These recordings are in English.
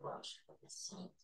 Eu acho que.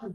Um,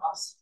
Nossa.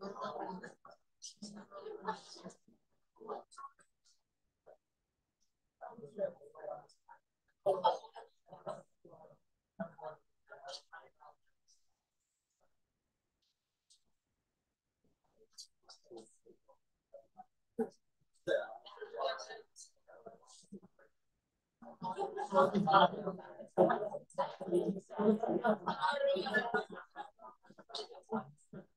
I'm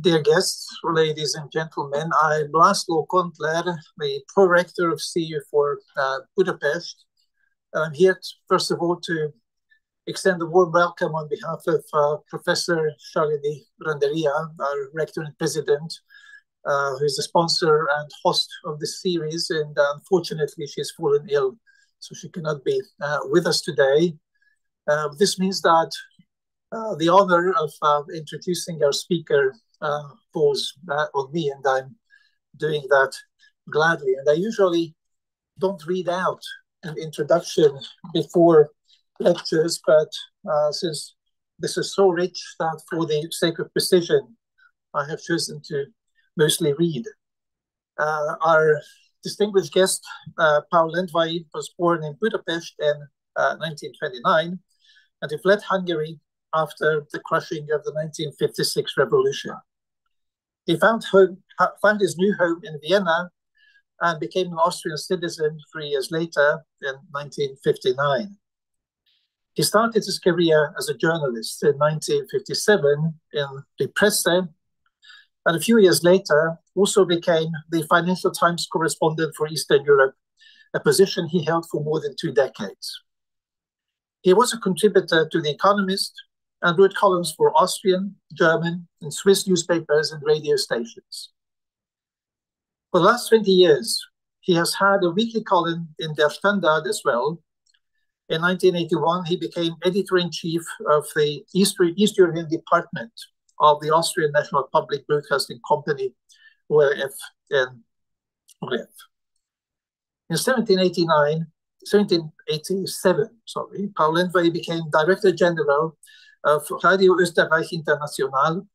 dear guests, ladies and gentlemen. I'm Laszlo Kontler, the Prorector of CEU for uh, Budapest. I'm here, to, first of all, to extend a warm welcome on behalf of uh, Professor Shalini Randeria, our Rector and President, uh, who is the sponsor and host of this series. And unfortunately, she's fallen ill, so she cannot be uh, with us today. Uh, this means that uh, the honor of introducing our speaker uh, falls on me, and I'm doing that gladly. And I usually don't read out an introduction before lectures, but uh, since this is so rich that for the sake of precision, I have chosen to mostly read. Uh, our distinguished guest, uh, Paul Lendvai, was born in Budapest in 1929 and he fled Hungary after the crushing of the 1956 revolution. He found, home, found his new home in Vienna and became an Austrian citizen three years later in 1959. He started his career as a journalist in 1957 in the Presse, and a few years later also became the Financial Times correspondent for Eastern Europe, a position he held for more than two decades. He was a contributor to The Economist, and wrote columns for Austrian, German, and Swiss newspapers and radio stations. For the last 20 years, he has had a weekly column in Der Standard as well. In 1981, he became editor-in-chief of the East, East European department of the Austrian National Public Broadcasting Company, ORF in ORF. In 1789, 1787, sorry, Paul Lendvai became Director General Uh, of Radio Österreich International,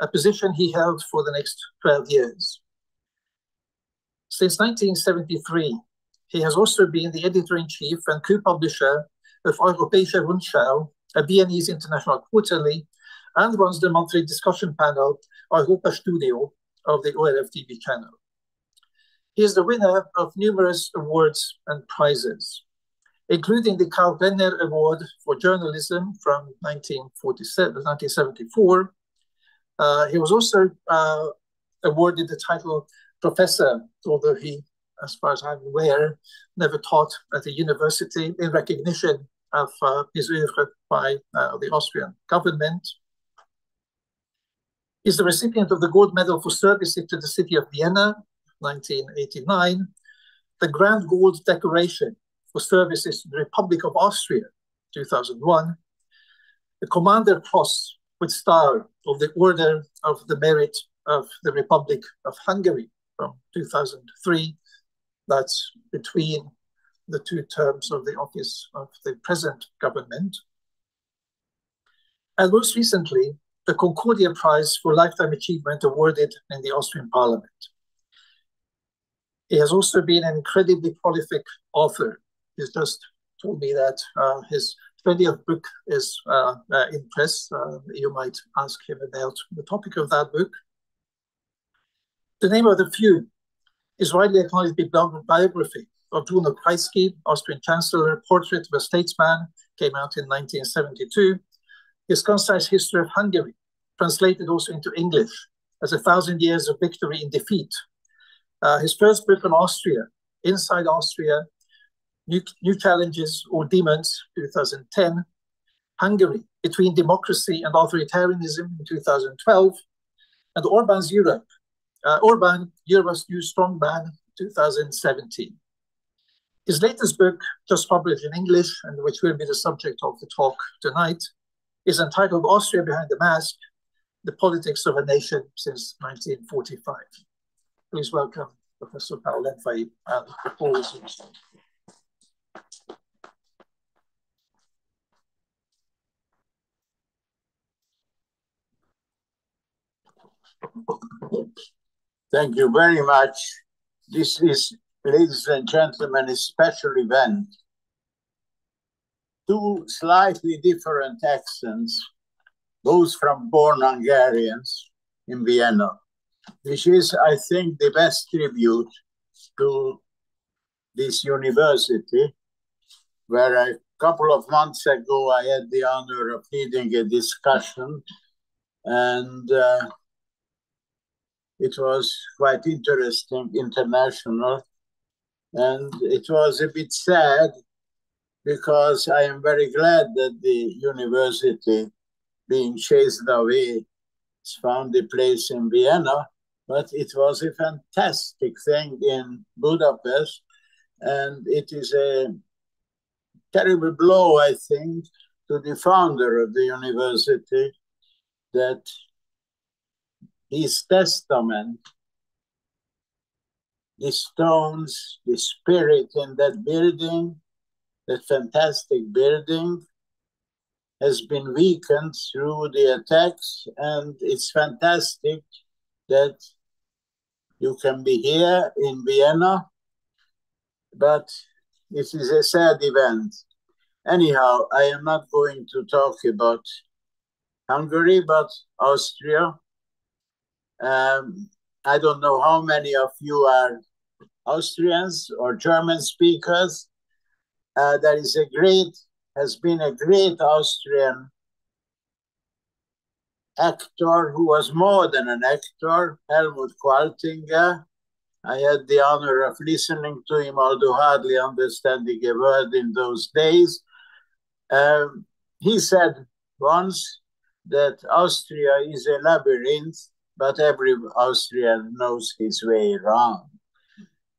a position he held for the next 12 years. Since 1973, he has also been the editor-in-chief and co-publisher of Europäische Rundschau, a Viennese international quarterly, and runs the monthly discussion panel Europa Studio of the ORF TV channel. He is the winner of numerous awards and prizes including the Karl Renner Award for Journalism from 1974. Uh, he was also uh, awarded the title professor, although he, as far as I'm aware, never taught at a university in recognition of uh, his oeuvre by uh, the Austrian government. He's the recipient of the Gold Medal for Service to the City of Vienna, 1989, the Grand Gold Decoration for services to the Republic of Austria, 2001, the Commander Cross with star of the Order of the Merit of the Republic of Hungary from 2003. That's between the two terms of the office of the present government. And most recently, the Concordia Prize for Lifetime Achievement awarded in the Austrian Parliament. He has also been an incredibly prolific author. He's just told me that uh, his 20th book is uh, uh, in press. Uh, you might ask him about the topic of that book. The name of the few is widely acknowledged biography of Bruno Kreisky, Austrian Chancellor, Portrait of a Statesman, came out in 1972. His concise history of Hungary, translated also into English as A Thousand Years of Victory in Defeat. Uh, his first book on Austria, Inside Austria, New, New Challenges or Demons, 2010. Hungary, Between Democracy and Authoritarianism in 2012. And Orban's Europe, uh, Orban, Europe's New Strongman, 2017. His latest book, just published in English, and which will be the subject of the talk tonight, is entitled Austria Behind the Mask The Politics of a Nation Since 1945. Please welcome Professor Paul Lendvai and the Paul Thank you very much. This is, ladies and gentlemen, a special event. Two slightly different accents, both from born Hungarians in Vienna, which is, I think, the best tribute to this university, where a couple of months ago I had the honor of leading a discussion and uh, it was quite interesting, international. And it was a bit sad because I am very glad that the university, being chased away, found a place in Vienna. But it was a fantastic thing in Budapest. And it is a terrible blow, I think, to the founder of the university that his testament, the stones, the spirit in that building, that fantastic building, has been weakened through the attacks, and it's fantastic that you can be here in Vienna, but it is a sad event. Anyhow, I am not going to talk about Hungary, but Austria. Um, I don't know how many of you are Austrians or German speakers. Uh, there is a great, has been a great Austrian actor who was more than an actor, Helmut Qualtinger. I had the honor of listening to him, although hardly understanding a word in those days. Um, he said once that Austria is a labyrinth but every Austrian knows his way around.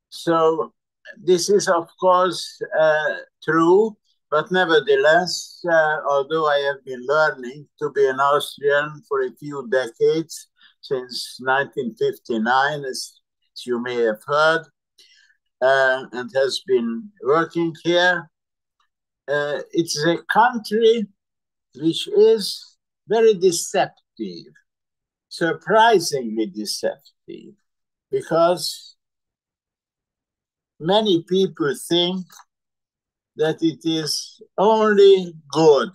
So this is, of course, uh, true, but nevertheless, uh, although I have been learning to be an Austrian for a few decades, since 1959, as, you may have heard, uh, and has been working here, uh, it's a country which is very deceptive surprisingly deceptive because many people think that it is only good.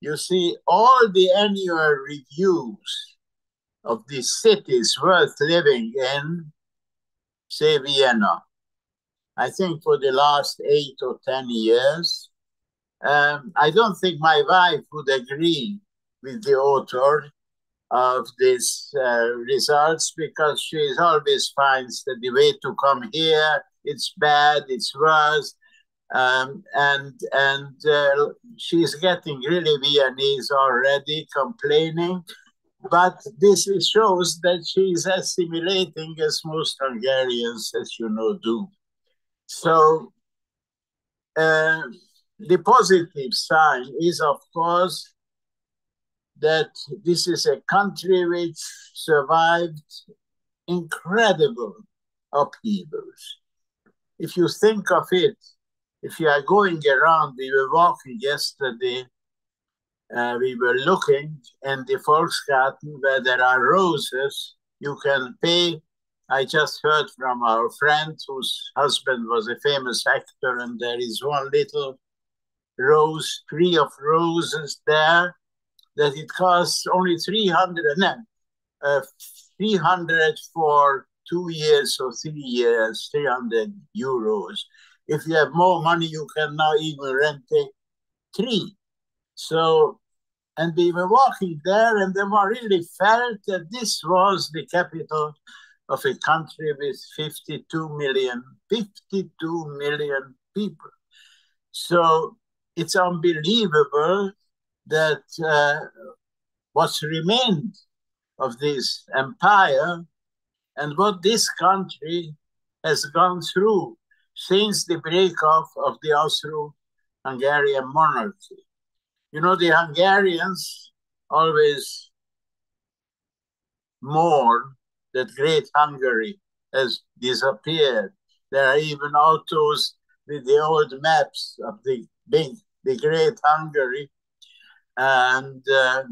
You see, all the annual reviews of the cities worth living in, say Vienna, I think for the last eight or 10 years, um, I don't think my wife would agree with the author of these uh, results because she always finds that the way to come here it's bad, it's worse, um, and and uh, she's getting really Viennese already complaining. But this shows that she's assimilating as most Hungarians, as you know, do. So uh, the positive sign is, of course, that this is a country which survived incredible upheavals. If you think of it, if you are going around, we were walking yesterday, uh, we were looking in the Volksgarten where there are roses, you can pay. I just heard from our friend whose husband was a famous actor, and there is one little rose, tree of roses there, that it costs only 300, no, uh, 300 for two years or three years, 300 euros. If you have more money, you can now even rent a tree. So, and we were walking there, and then we really felt that this was the capital of a country with 52 million, 52 million people. So it's unbelievable that uh, what's remained of this empire and what this country has gone through since the breakup of the Austro-Hungarian monarchy. You know, the Hungarians always mourn that great Hungary has disappeared. There are even autos with the old maps of the big, the great Hungary. And uh,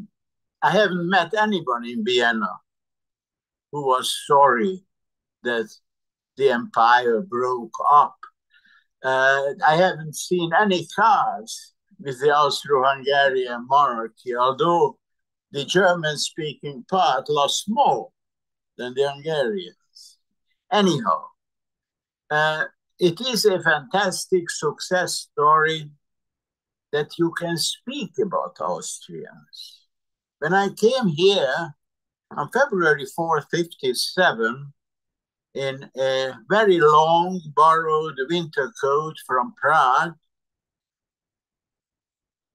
I haven't met anybody in Vienna who was sorry that the empire broke up. Uh, I haven't seen any cars with the Austro-Hungarian monarchy, although the German-speaking part lost more than the Hungarians. Anyhow, uh, it is a fantastic success story that you can speak about Austrians. When I came here on February 4, 57, in a very long borrowed winter coat from Prague,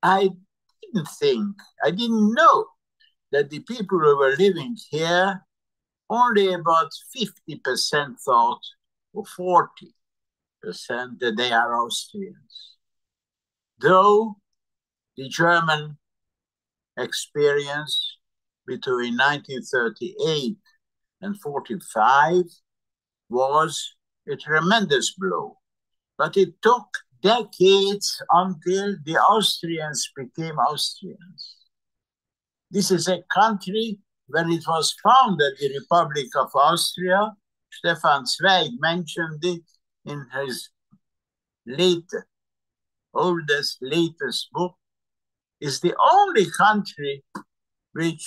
I didn't think, I didn't know that the people who were living here, only about 50% thought, or 40% that they are Austrians. Though the German experience between 1938 and 45 was a tremendous blow. But it took decades until the Austrians became Austrians. This is a country when it was founded, the Republic of Austria. Stefan Zweig mentioned it in his late, oldest, latest book, is the only country which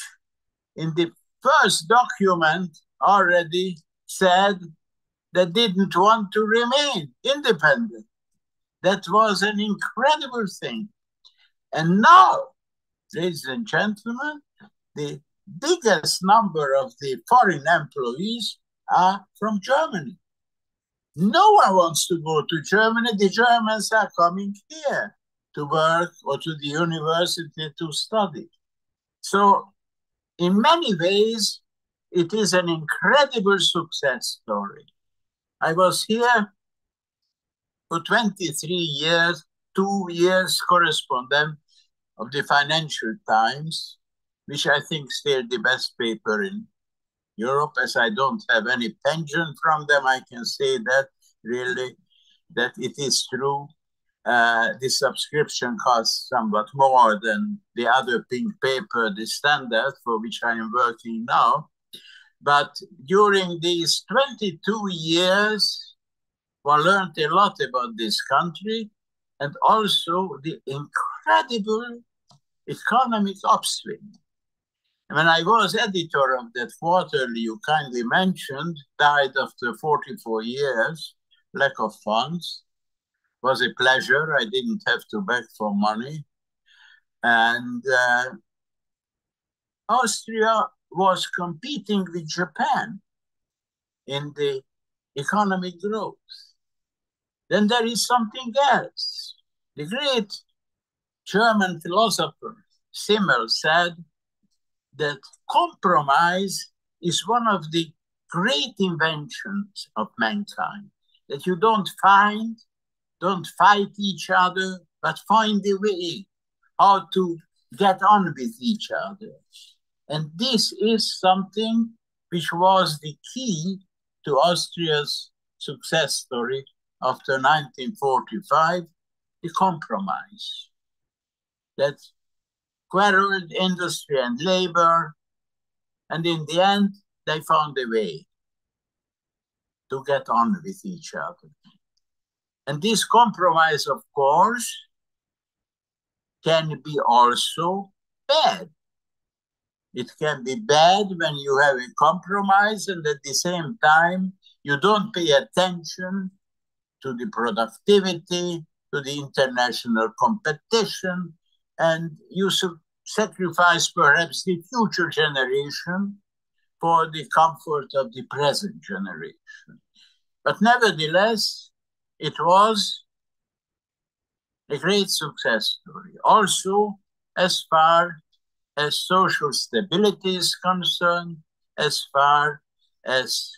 in the first document already said that didn't want to remain independent. That was an incredible thing. And now, ladies and gentlemen, the biggest number of the foreign employees are from Germany. No one wants to go to Germany. The Germans are coming here to work or to the university to study. So, in many ways, it is an incredible success story. I was here for 23 years, two years correspondent of the Financial Times, which I think still the best paper in Europe. As I don't have any pension from them, I can say that really that it is true uh, the subscription costs somewhat more than the other pink paper, the standard for which I am working now. But during these 22 years, one learned a lot about this country and also the incredible economic upswing. When I was editor of that quarterly you kindly mentioned, died after 44 years, lack of funds, was a pleasure. I didn't have to beg for money. And uh, Austria was competing with Japan in the economic growth. Then there is something else. The great German philosopher Simmel said that compromise is one of the great inventions of mankind, that you don't find don't fight each other, but find a way how to get on with each other. And this is something which was the key to Austria's success story after 1945, the compromise that quarreled industry and labor, and in the end, they found a way to get on with each other. And this compromise, of course, can be also bad. It can be bad when you have a compromise and at the same time you don't pay attention to the productivity, to the international competition, and you sacrifice perhaps the future generation for the comfort of the present generation. But nevertheless, it was a great success story. Also, as far as social stability is concerned, as far as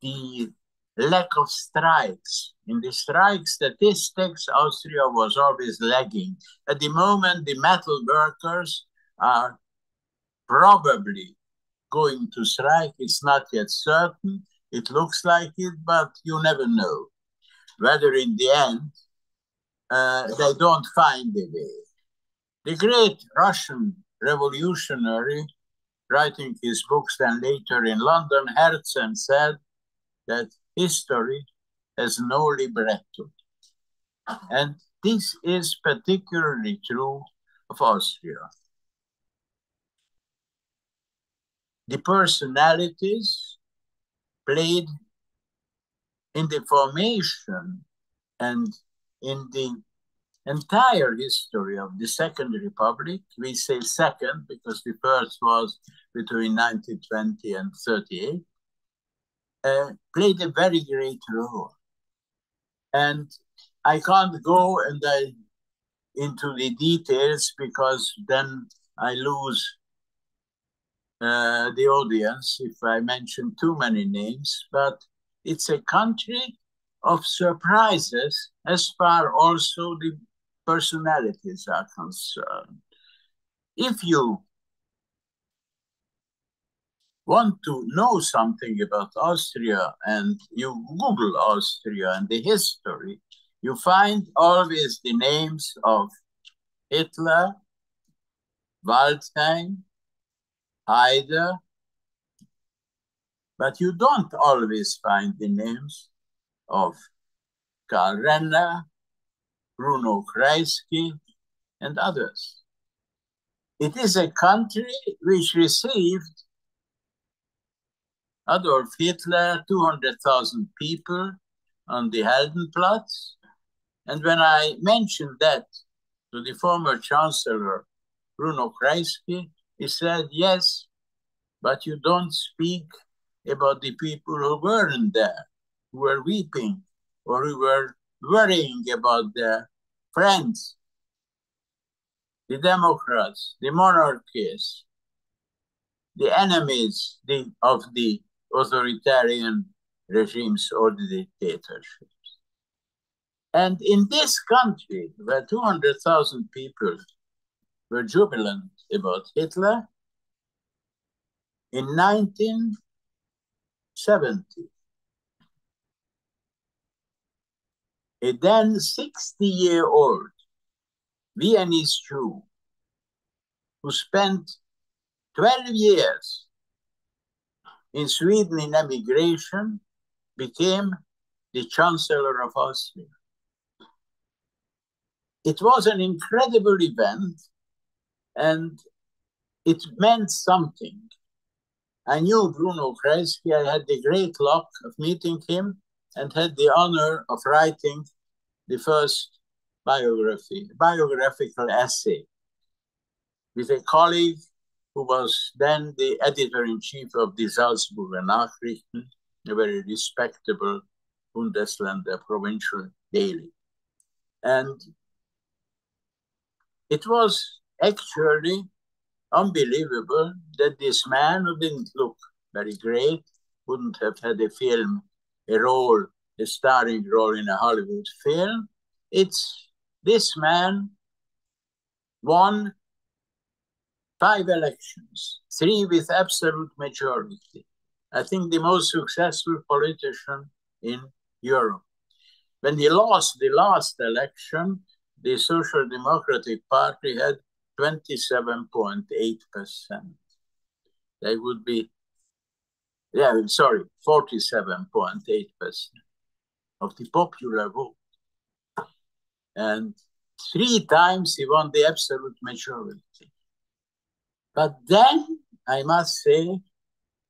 the lack of strikes. In the strike statistics, Austria was always lagging. At the moment, the metal workers are probably going to strike. It's not yet certain. It looks like it, but you never know whether in the end uh, they don't find a way. The great Russian revolutionary, writing his books then later in London, Herzen said that history has no libretto. And this is particularly true of Austria. The personalities played in the formation and in the entire history of the Second Republic, we say second because the first was between 1920 and 38, played a very great role. And I can't go and I, into the details because then I lose uh, the audience if I mention too many names. But it's a country of surprises as far also the personalities are concerned. If you want to know something about Austria and you Google Austria and the history, you find always the names of Hitler, Waldheim, Haider, but you don't always find the names of Karl Renner, Bruno Kreisky, and others. It is a country which received Adolf Hitler, 200,000 people on the Heldenplatz. And when I mentioned that to the former Chancellor Bruno Kreisky, he said, Yes, but you don't speak about the people who weren't there, who were weeping or who were worrying about their friends, the Democrats, the monarchists, the enemies of the authoritarian regimes or dictatorships. And in this country, where 200,000 people were jubilant about Hitler, in 1970, a then 60 year old Viennese Jew who spent 12 years in Sweden in emigration, became the Chancellor of Austria. It was an incredible event and it meant something. I knew Bruno Kreisky. I had the great luck of meeting him and had the honor of writing the first biography, biographical essay with a colleague who was then the editor-in-chief of the Salzburger Nachrichten, a very respectable Bundesländer provincial daily. And it was actually unbelievable that this man who didn't look very great, wouldn't have had a film, a role, a starring role in a Hollywood film. It's this man won five elections, three with absolute majority. I think the most successful politician in Europe. When he lost the last election, the Social Democratic Party had 27.8%. They would be, yeah, sorry, 47.8% of the popular vote. And three times he won the absolute majority. But then I must say,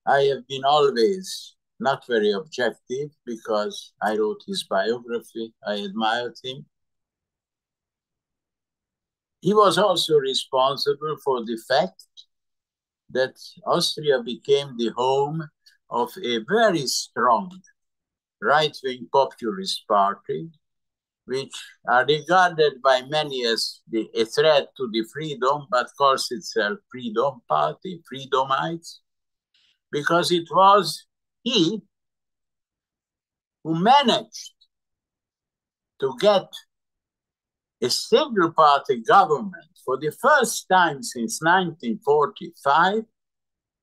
I have been always not very objective because I wrote his biography, I admired him. He was also responsible for the fact that Austria became the home of a very strong right wing populist party, which are regarded by many as the, a threat to the freedom, but calls itself Freedom Party, Freedomites, because it was he who managed to get a single party government for the first time since 1945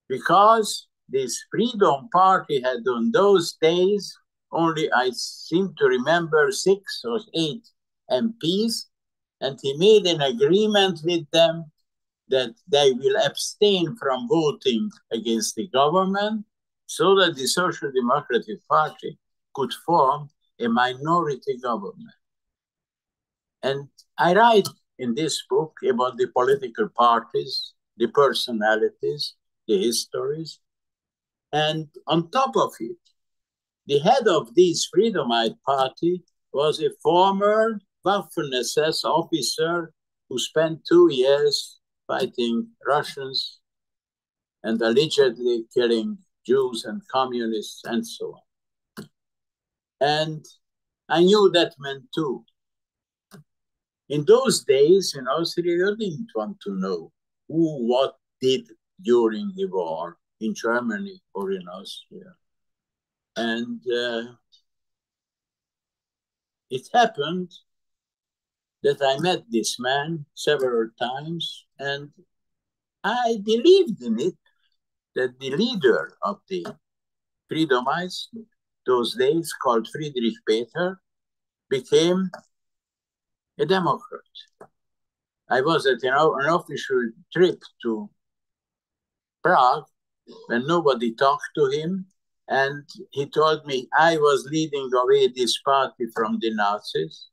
because this Freedom Party had on those days only, I seem to remember, six or eight MPs, and he made an agreement with them that they will abstain from voting against the government so that the Social Democratic Party could form a minority government. And I write in this book about the political parties, the personalities, the histories. And on top of it, the head of this Freedomite party was a former Waffen SS officer who spent two years fighting Russians and allegedly killing Jews and communists and so on. And I knew that man too. In those days in Austria, you didn't want to know who what did during the war in Germany or in Austria. And uh, it happened that I met this man several times and I believed in it that the leader of the Freedomites, those days called Friedrich Peter, became a Democrat. I was at an, an official trip to Prague when nobody talked to him, and he told me I was leading away this party from the Nazis.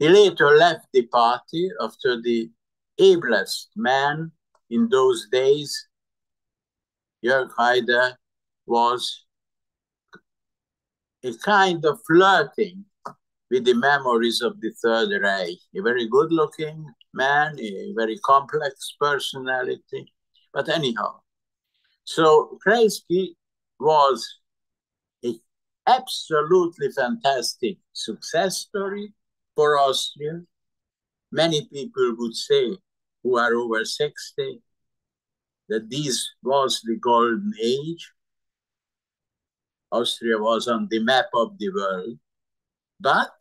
He later left the party after the ablest man in those days, Jörg Haider, was a kind of flirting with the memories of the Third Reich. A very good looking man, a very complex personality. But anyhow, so Kreisky was an absolutely fantastic success story for Austria. Many people would say, who are over 60, that this was the golden age. Austria was on the map of the world. But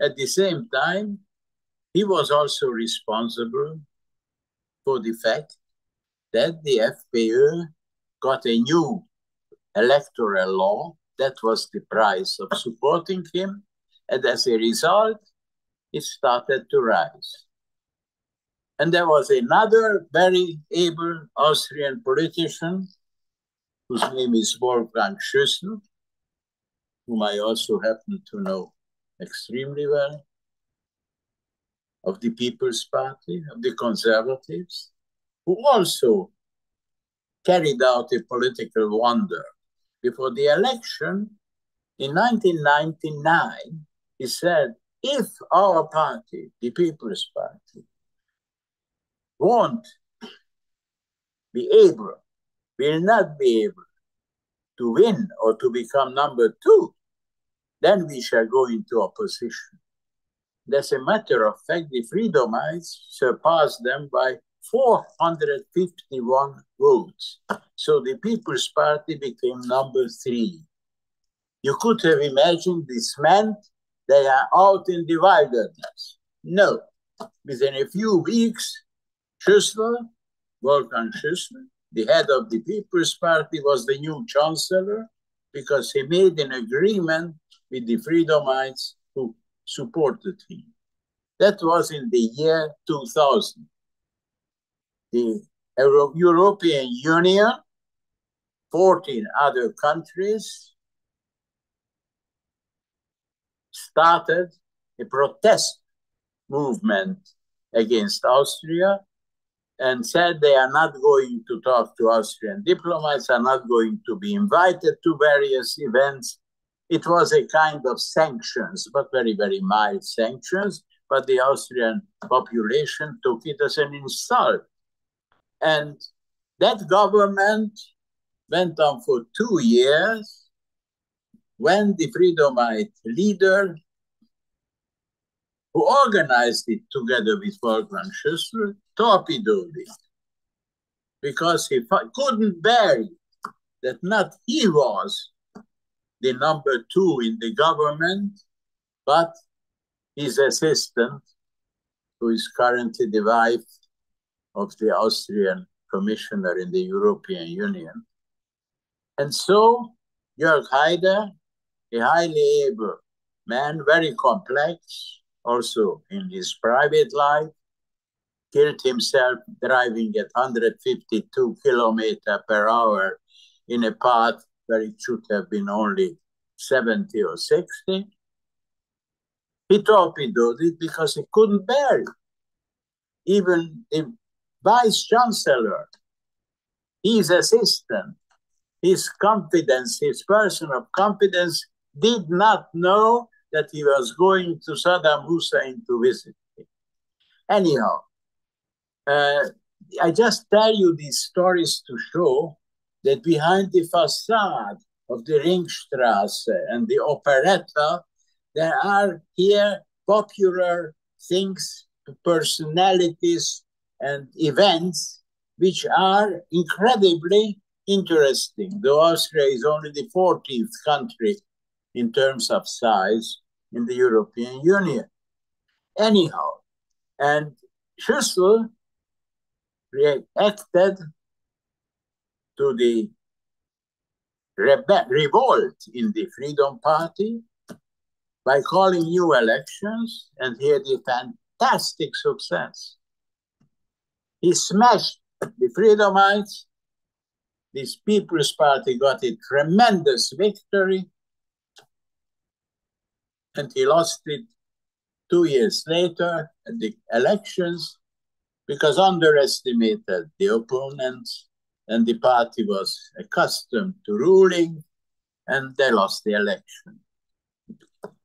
at the same time, he was also responsible for the fact that the FPÖ got a new electoral law. That was the price of supporting him. And as a result, it started to rise. And there was another very able Austrian politician whose name is Wolfgang Schüssel, whom I also happen to know extremely well, of the People's Party, of the Conservatives, who also carried out a political wonder. Before the election in 1999, he said, if our party, the People's Party, won't be able, will not be able to win or to become number two, then we shall go into opposition. As a matter of fact, the Freedomites surpassed them by 451 votes. So the People's Party became number three. You could have imagined this meant they are out in the wilderness. No, within a few weeks, Schüssel, Wolfgang Schüssel, the head of the People's Party, was the new chancellor because he made an agreement with the Freedomites who supported him. That was in the year 2000. The Euro European Union, 14 other countries, started a protest movement against Austria and said they are not going to talk to Austrian diplomats, are not going to be invited to various events. It was a kind of sanctions, but very, very mild sanctions. But the Austrian population took it as an insult. And that government went on for two years when the Freedomite leader who organized it together with Wolfgang Schüssel, torpedoed it because he couldn't bear it that not he was the number two in the government, but his assistant, who is currently the wife of the Austrian commissioner in the European Union. And so Jörg Haider, a highly able man, very complex, also in his private life, killed himself driving at 152 kilometer per hour in a path where it should have been only 70 or 60. He torpedoed it because he couldn't bear it. Even the vice chancellor, his assistant, his confidence, his person of confidence, did not know that he was going to Saddam Hussein to visit him. Anyhow, uh, I just tell you these stories to show that behind the facade of the Ringstrasse and the operetta, there are here popular things, personalities, and events which are incredibly interesting. Though Austria is only the 14th country in terms of size, in the European Union. Anyhow, and Schüssel reacted to the rebe- revolt in the Freedom Party by calling new elections, and he had a fantastic success. He smashed the Freedomites. This People's Party got a tremendous victory and he lost it two years later at the elections because underestimated the opponents and the party was accustomed to ruling and they lost the election.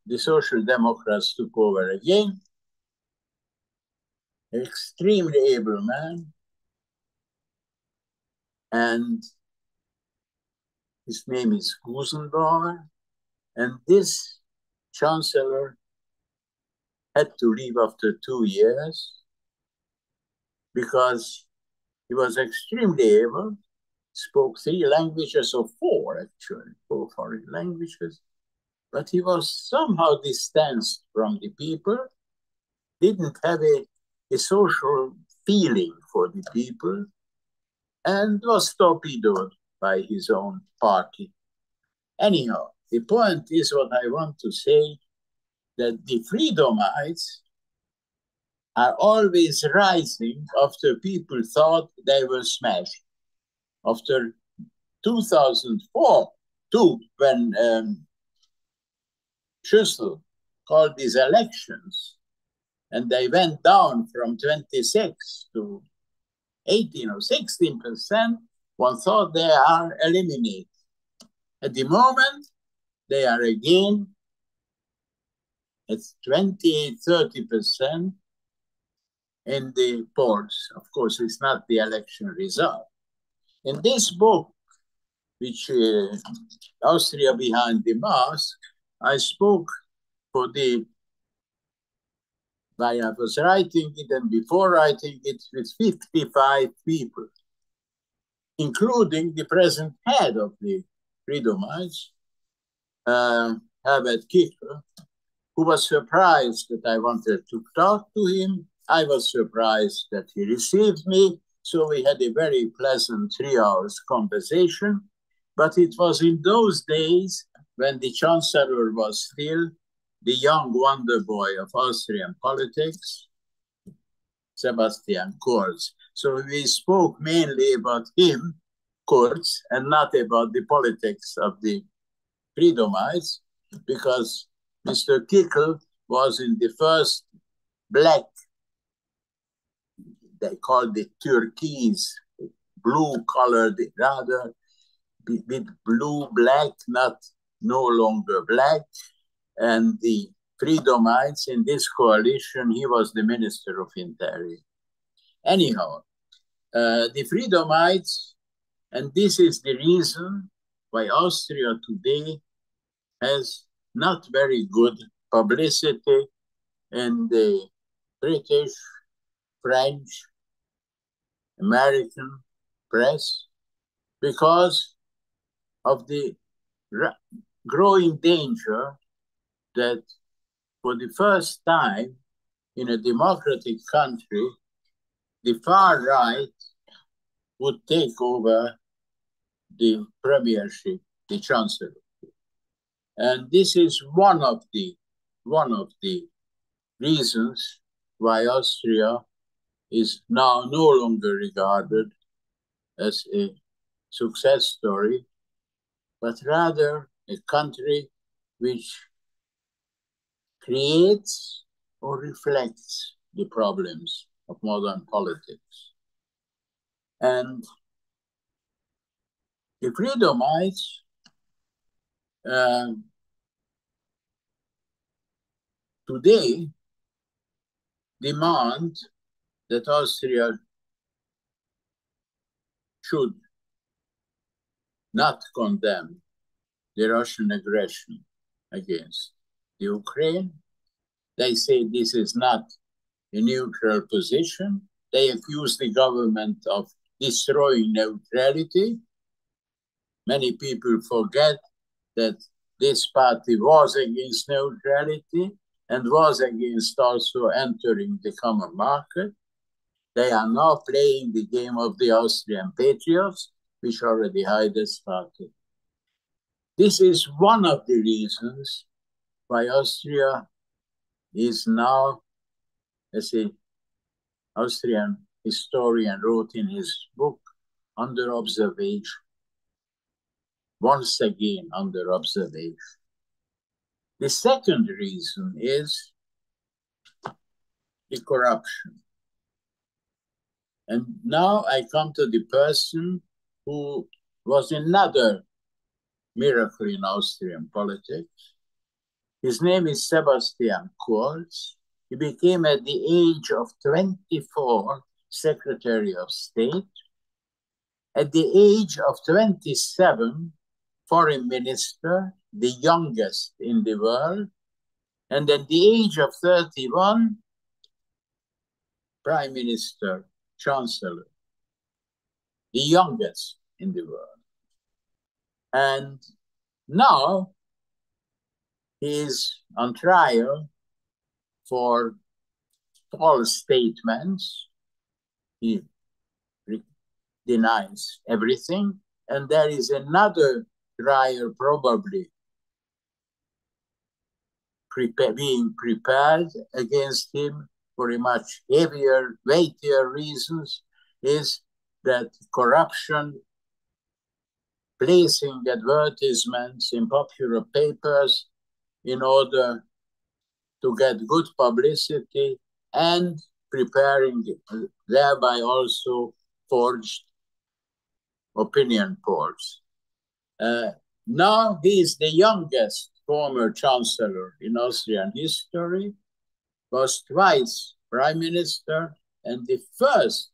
The Social Democrats took over again. Extremely able man. And his name is Gusenbauer. And this chancellor had to leave after two years because he was extremely able, spoke three languages or four actually, four foreign languages, but he was somehow distanced from the people, didn't have a, a social feeling for the people, and was torpedoed by his own party. Anyhow, the point is what I want to say that the freedomites are always rising after people thought they were smashed. After 2004, too, when um, Schüssel called these elections, and they went down from 26 to 18 or 16 percent, one thought they are eliminated. At the moment, they are again at 20, 30% in the polls. Of course, it's not the election result. In this book, which uh, Austria Behind the Mask, I spoke for the, while I was writing it and before writing it with 55 people, including the present head of the Freedomites, uh, Herbert Kickl, who was surprised that I wanted to talk to him I was surprised that he received me. So we had a very pleasant three hours conversation. But it was in those days when the chancellor was still the young wonder boy of Austrian politics, Sebastian Kurz. So we spoke mainly about him, Kurz, and not about the politics of the Freedomites, because Mr. Kickl was in the first black they called it turquoise, blue colored, rather with blue, black, not no longer black. And the Freedomites in this coalition, he was the Minister of Interior. Anyhow, uh, the Freedomites, and this is the reason why Austria today has not very good publicity in the British, French, American press because of the growing danger that for the first time in a democratic country, the far right would take over the premiership, the chancellor. And this is one of the one of the reasons why Austria is now no longer regarded as a success story, but rather a country which creates or reflects the problems of modern politics. And the freedomites uh, today demand that Austria should not condemn the Russian aggression against Ukraine. They say this is not a neutral position. They accuse the government of destroying neutrality. Many people forget that this party was against neutrality and was against also entering the common market. They are now playing the game of the Austrian patriots, which already had started. This is one of the reasons why Austria is now, as an Austrian historian wrote in his book, under observation. Once again, under observation. The second reason is the corruption. And now I come to the person who was another miracle in Austrian politics. His name is Sebastian Kurz. He became at the age of 24 Secretary of State. At the age of 27, Foreign Minister, the youngest in the world. And at the age of 31, Prime Minister chancellor, the youngest in the world. And now he's on trial for false statements. He denies everything. And there is another trial probably being prepared against him for a much heavier, weightier reasons is that corruption, placing advertisements in popular papers in order to get good publicity and preparing thereby also forged opinion polls. Uh, now he is the youngest former chancellor in Austrian history was twice prime minister and the first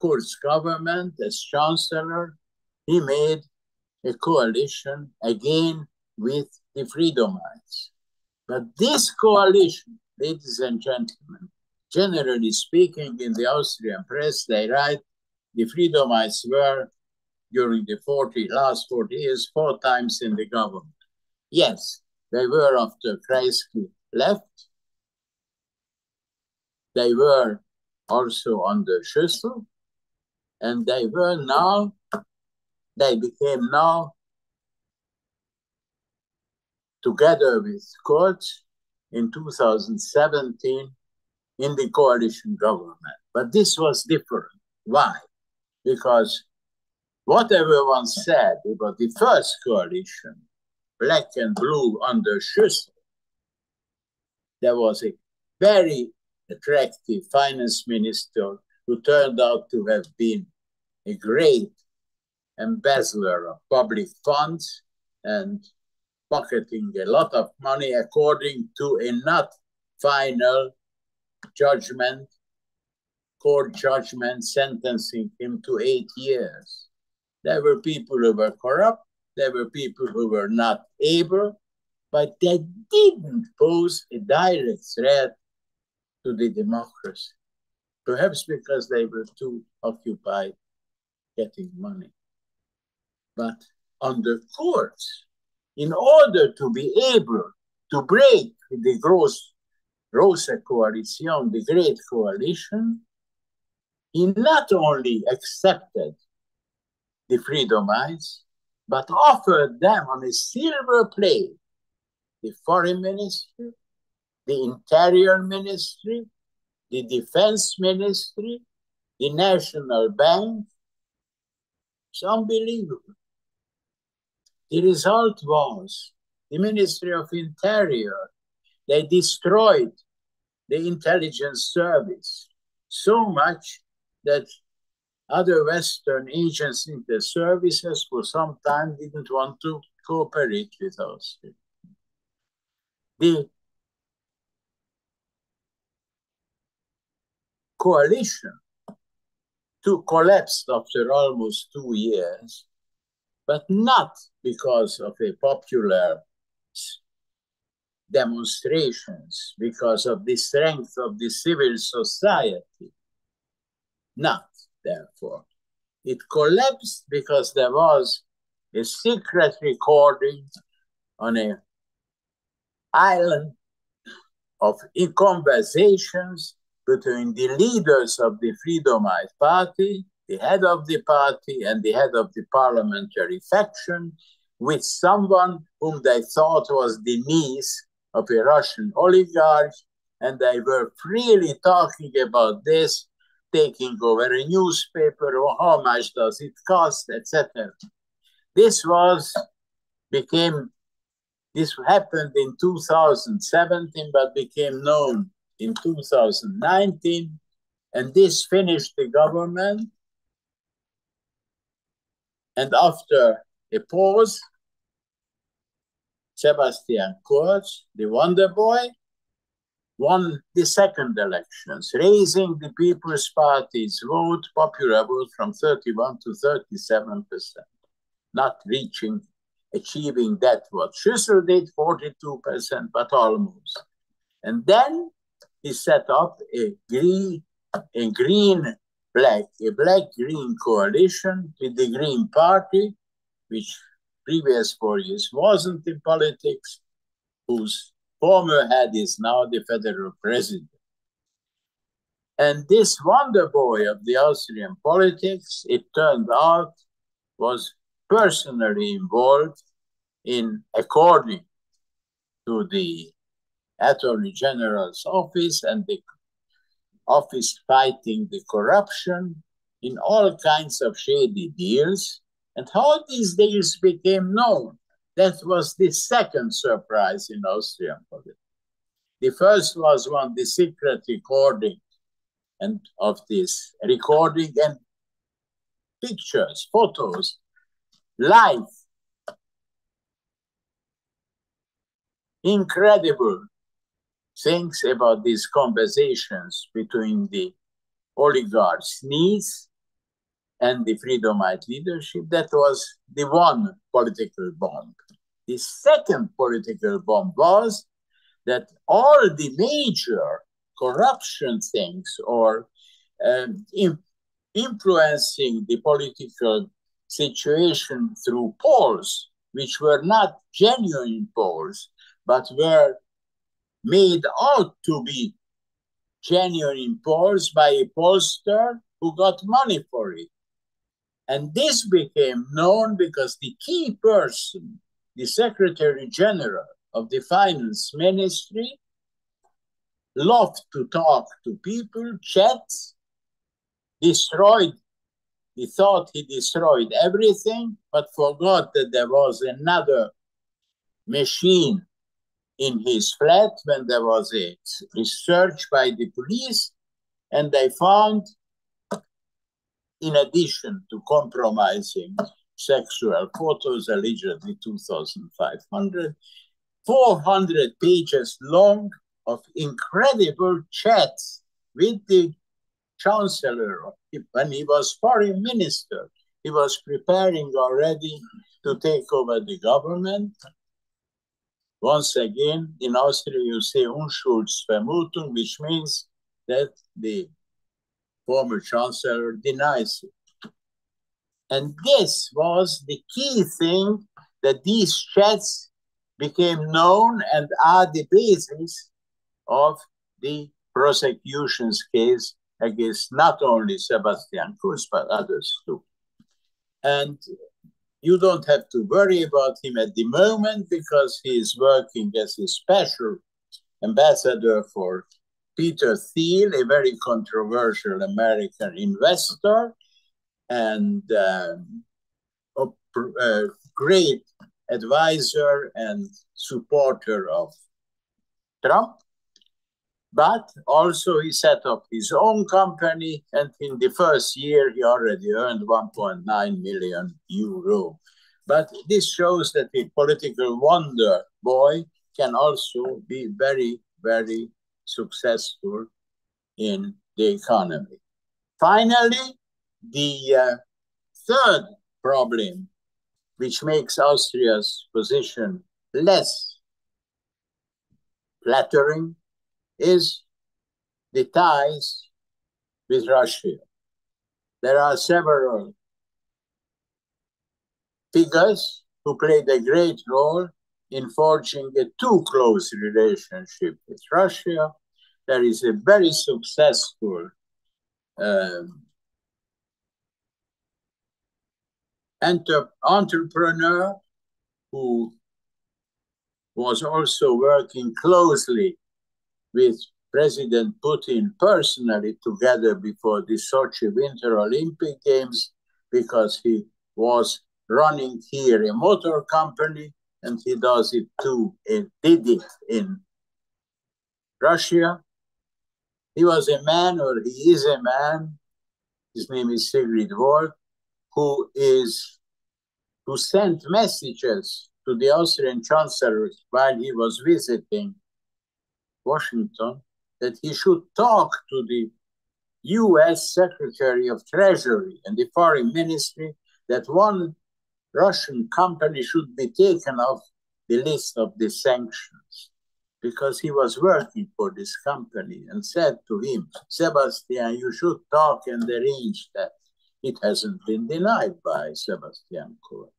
Kurz government as chancellor, he made a coalition again with the Freedomites. But this coalition, ladies and gentlemen, generally speaking, in the Austrian press, they write the Freedomites were during the 40, last 40 years, four times in the government. Yes, they were after Kreisky left, they were also under Schüssel, and they were now, they became now, together with Kurz in 2017 in the coalition government. But this was different. Why? Because what everyone said about the first coalition, black and blue under Schüssel, there was a very attractive finance minister who turned out to have been a great embezzler of public funds and pocketing a lot of money according to a not final judgment, court judgment sentencing him to eight years. There were people who were corrupt, there were people who were not able, but they didn't pose a direct threat to the democracy. Perhaps because they were too occupied getting money. But under Kurz, in order to be able to break the gross Rosa Coalition, the Great Coalition, he not only accepted the Freedomites, but offered them on a silver plate the foreign ministry, the interior ministry, the defense ministry, the national bank. It's unbelievable. The result was the Ministry of Interior, they destroyed the intelligence service so much that other Western agents in the services for some time didn't want to cooperate with us. The coalition to collapsed after almost two years, but not because of a popular demonstrations, because of the strength of the civil society. Not, therefore. It collapsed because there was a secret recording on a island of conversations between the leaders of the Freedomite Party, the head of the party, and the head of the parliamentary faction, with someone whom they thought was the niece of a Russian oligarch, and they were freely talking about this, taking over a newspaper, or how much does it cost, etc. This was became this happened in 2017, but became known in 2019, and this finished the government. And after a pause, Sebastian Kurz, the Wonder Boy, won the second elections, raising the People's Party's vote, popular vote, from 31 to 37 percent, not reaching, achieving that what Schüssel did, 42 percent, but almost. And then he set up a green, a green black, a black green coalition with the Green Party, which previous four years wasn't in politics, whose former head is now the federal president. And this wonder boy of the Austrian politics, it turned out, was personally involved in, according to the Attorney General's office and the office fighting the corruption in all kinds of shady deals and how these deals became known, that was the second surprise in Austrian politics. The first was one, the secret recording and of this recording and pictures, photos, live. Incredible things about these conversations between the oligarchs' needs and the Freedomite leadership, that was the one political bomb. The second political bomb was that all the major corruption things or um, in, influencing the political situation through polls, which were not genuine polls, but were made out to be genuine polls by a pollster who got money for it. And this became known because the key person, the Secretary General of the Finance Ministry, loved to talk to people, chats, destroyed. He thought he destroyed everything, but forgot that there was another machine in his flat when there was a research by the police, and they found, in addition to compromising sexual photos, allegedly 2,500, 400 pages long of incredible chats with the chancellor when he was foreign minister. He was preparing already to take over the government. Once again, in Austria, you say Unschuldsvermutung, which means that the former chancellor denies it. And this was the key thing that these chats became known and are the basis of the prosecution's case against not only Sebastian Kurz, but others too. And you don't have to worry about him at the moment because he is working as a special ambassador for Peter Thiel, a very controversial American investor and um, a, a great advisor and supporter of Trump. But also he set up his own company, and in the first year he already earned 1.9 million euro. But this shows that a political wonder boy can also be very, very successful in the economy. Finally, the uh, third problem, which makes Austria's position less flattering, is the ties with Russia. There are several figures who played a great role in forging a too close relationship with Russia. There is a very successful um, enter entrepreneur who was also working closely with President Putin personally together before the Sochi Winter Olympic Games because he was running here a motor company and he does it too, and uh, did it in Russia. He was a man, or he is a man, his name is Siegfried Wolf, who is who sent messages to the Austrian Chancellor while he was visiting Washington that he should talk to the US Secretary of Treasury and the Foreign Ministry that one Russian company should be taken off the list of the sanctions because he was working for this company and said to him, Sebastian, you should talk and arrange that. It hasn't been denied by Sebastian Kurz.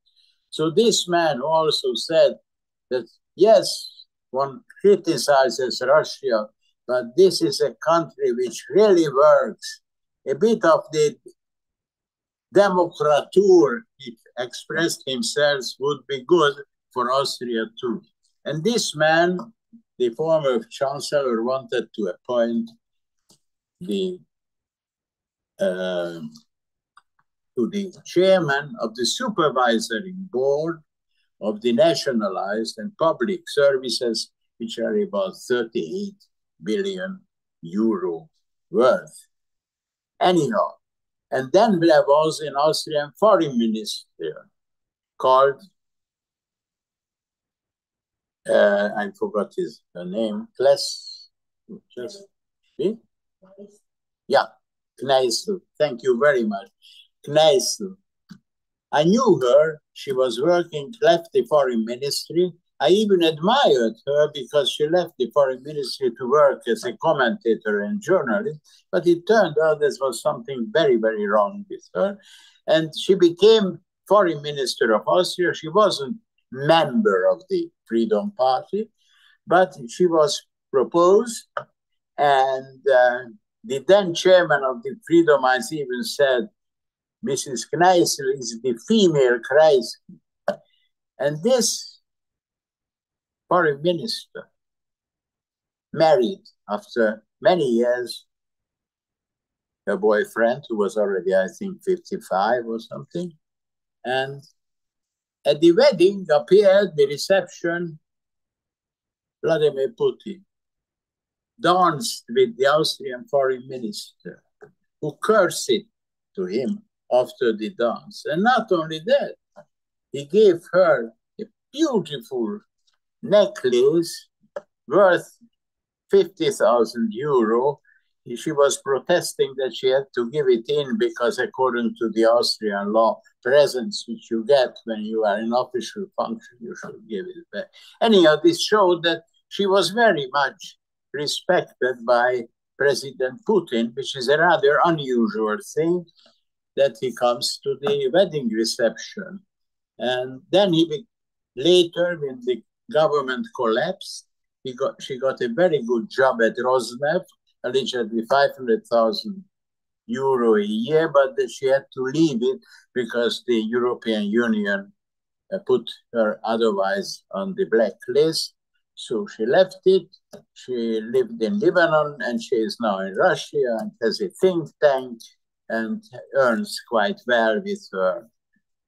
So this man also said that, yes, one criticizes Russia, but this is a country which really works. A bit of the democratur he expressed himself would be good for Austria too. And this man, the former chancellor, wanted to appoint the uh, to the chairman of the supervisory board of the nationalized and public services, which are about 38 billion euro worth. Anyhow, and then there was an Austrian foreign minister called, uh, I forgot his name, Kles, just, yeah, Kneißl. Thank you very much. Kneißl. I knew her. She was working, left the foreign ministry. I even admired her because she left the foreign ministry to work as a commentator and journalist. But it turned out there was something very, very wrong with her. And she became foreign minister of Austria. She wasn't member of the Freedom Party, but she was proposed And uh, the then chairman of the Freedom House even said, Mrs. Kneißl is the female Kreisky. And this foreign minister married after many years her boyfriend, who was already, I think, 55 or something. And at the wedding appeared the reception Vladimir Putin danced with the Austrian foreign minister, who cursed to him after the dance. And not only that, he gave her a beautiful necklace worth 50,000 euro. She was protesting that she had to give it in because, according to the Austrian law, presents which you get when you are in official function, you should give it back. Anyhow, this showed that she was very much respected by President Putin, which is a rather unusual thing that he comes to the wedding reception. And then he later, when the government collapsed, he got she got a very good job at Rosneft, allegedly 500,000 euro a year, but she had to leave it because the European Union uh, put her otherwise on the blacklist. So she left it. She lived in Lebanon and she is now in Russia and has a think tank and earns quite well with her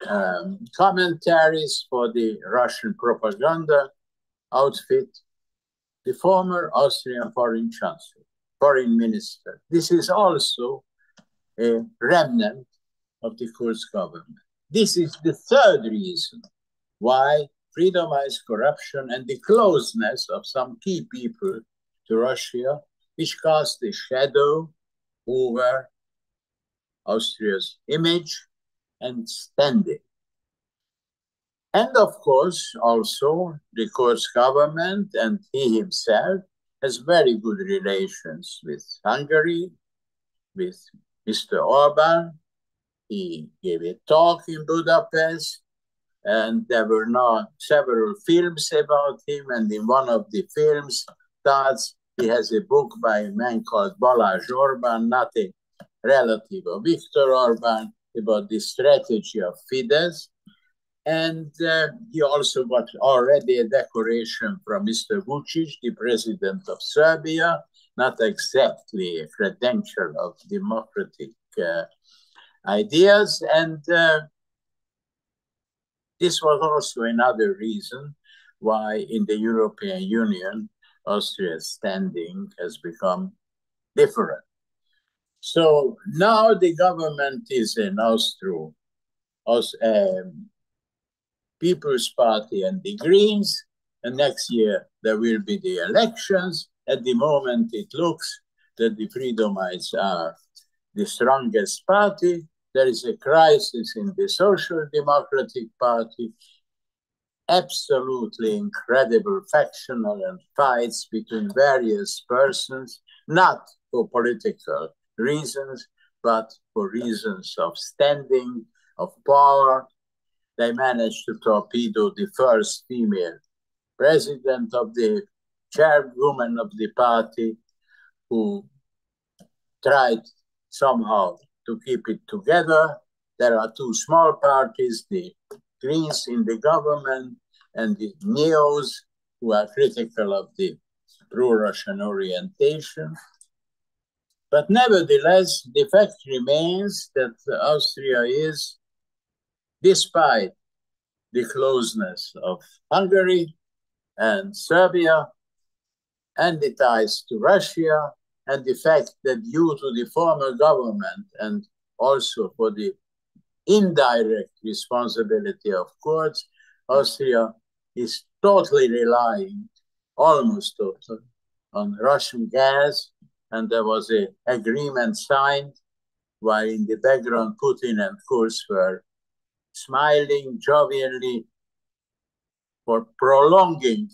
um, commentaries for the Russian propaganda outfit. The former Austrian foreign chancellor, foreign minister. This is also a remnant of the Kurz government. This is the third reason why freedomites corruption and the closeness of some key people to Russia, which cast a shadow over Austria's image and standing. And of course, also the Kurz government and he himself has very good relations with Hungary, with Mr. Orban. He gave a talk in Budapest and there were now several films about him. And in one of the films, starts he has a book by a man called Balázs Orban, not a relative of Viktor Orban, about the strategy of Fidesz. And uh, he also got already a decoration from Mr. Vucic, the president of Serbia, not exactly a credential of democratic uh, ideas. And uh, this was also another reason why in the European Union, Austria's standing has become different. So now the government is in Austro, um, People's Party and the Greens, and next year there will be the elections. At the moment, it looks that the Freedomites are the strongest party, there is a crisis in the Social Democratic Party, absolutely incredible factional and fights between various persons, not for political reasons, but for reasons of standing, of power. They managed to torpedo the first female president of the chairwoman of the party who tried somehow to keep it together. There are two small parties, the Greens in the government and the Neos, who are critical of the pro-Russian orientation. But nevertheless, the fact remains that Austria is, despite the closeness of Hungary and Serbia and the ties to Russia and the fact that due to the former government and also for the indirect responsibility of Kurz, Austria is totally relying, almost totally, on Russian gas. And there was an agreement signed while in the background Putin and Kurz were smiling jovially for prolonging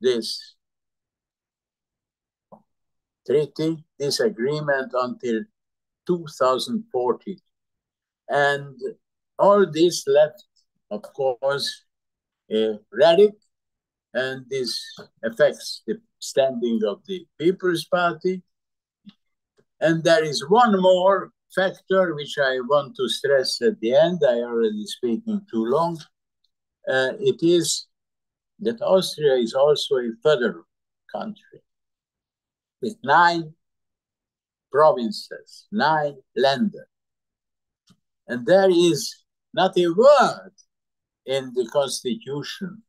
this treaty, this agreement until 2040. And all this left, of course, a relic and this affects the standing of the People's Party. And there is one more factor which I want to stress at the end. I already speaking too long. Uh, it is that Austria is also a federal country with nine provinces, nine länder. And there is not a word in the constitution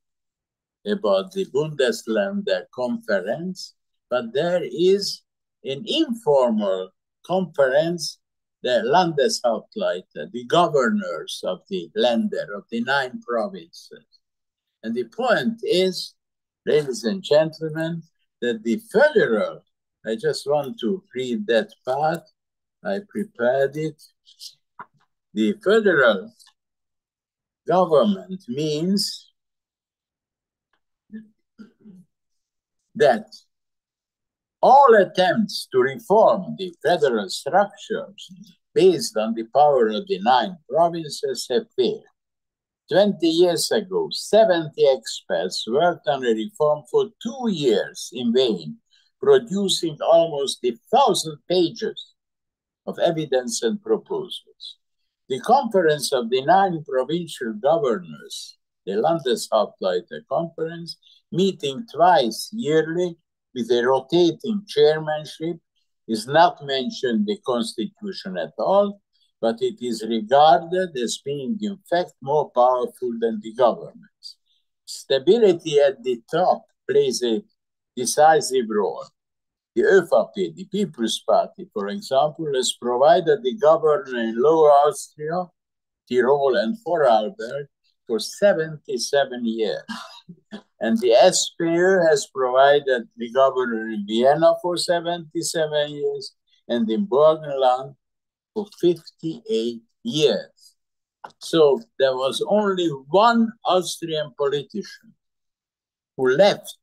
about the Bundesländer conference, but there is an informal conference, the Landeshauptleute, the governors of the Länder, of the nine provinces. And the point is, ladies and gentlemen, that the federal, I just want to read that part, I prepared it. The federal government means that all attempts to reform the federal structures based on the power of the nine provinces have failed. 20 years ago, 70 experts worked on a reform for two years in vain, producing almost a thousand pages of evidence and proposals. The conference of the nine provincial governors, the Landeshauptleute Conference, meeting twice yearly with a rotating chairmanship, is not mentioned in the constitution at all, but it is regarded as being in fact more powerful than the governments. Stability at the top plays a decisive role. The ÖVP, the People's Party, for example, has provided the governor in Lower Austria, Tyrol, and Vorarlberg for 77 years. And the SPÖ has provided the governor in Vienna for 77 years and in Burgenland for 58 years. So there was only one Austrian politician who left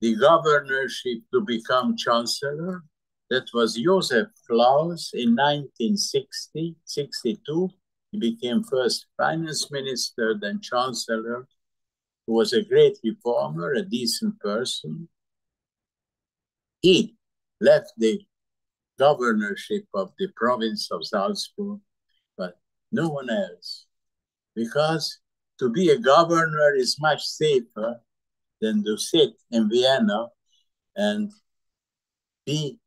the governorship to become chancellor. That was Josef Klaus in 1960, 62. He became first finance minister, then chancellor, who was a great reformer, a decent person. He left the governorship of the province of Salzburg, but no one else. Because to be a governor is much safer than to sit in Vienna and be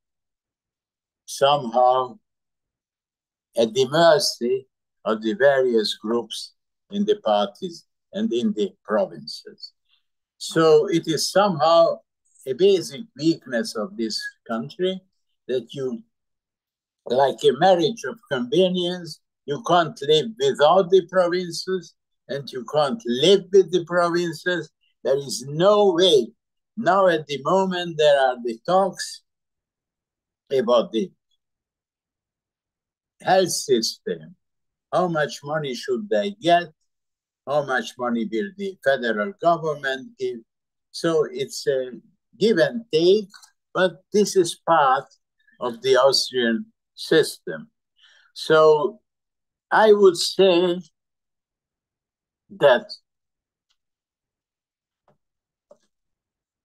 somehow at the mercy of the various groups in the parties and in the provinces. So it is somehow a basic weakness of this country that you, like a marriage of convenience, you can't live without the provinces and you can't live with the provinces. There is no way. Now, at the moment, there are the talks about the health system. How much money should they get? How much money will the federal government give? So it's a give and take, but this is part of the Austrian system. So I would say that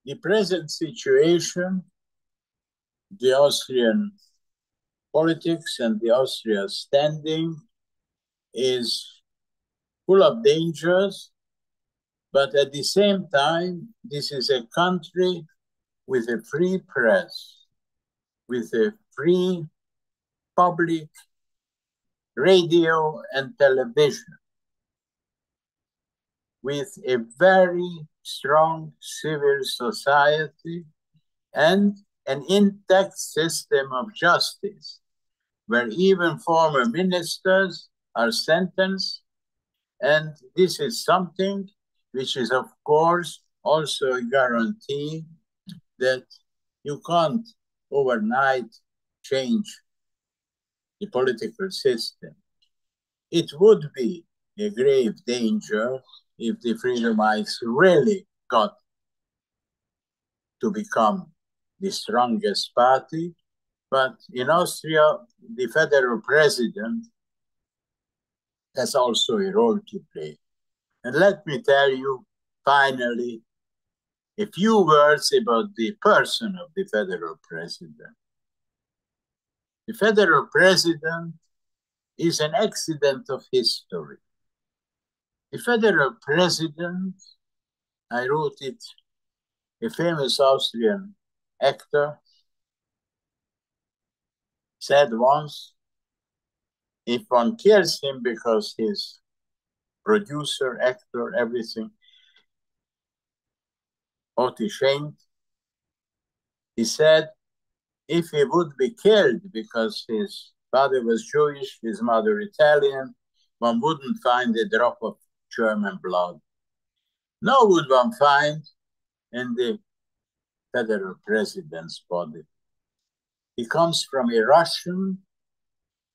the present situation, the Austrian politics and the Austrian standing is full of dangers, but at the same time, this is a country with a free press with a free public radio and television, with a very strong civil society and an intact system of justice, where even former ministers are sentenced. And this is something which is, of course, also a guarantee that you can't overnight change the political system. It would be a grave danger if the Freedomites really got to become the strongest party. But in Austria, the federal president has also a role to play. And let me tell you, finally, a few words about the person of the federal president. The federal president is an accident of history. The federal president, I wrote it, a famous Austrian actor said once, if one kills him because he's producer, actor, everything, Otto Schenk, he said, if he would be killed because his father was Jewish, his mother Italian, one wouldn't find a drop of German blood. Nor would one find in the federal president's body. He comes from a Russian,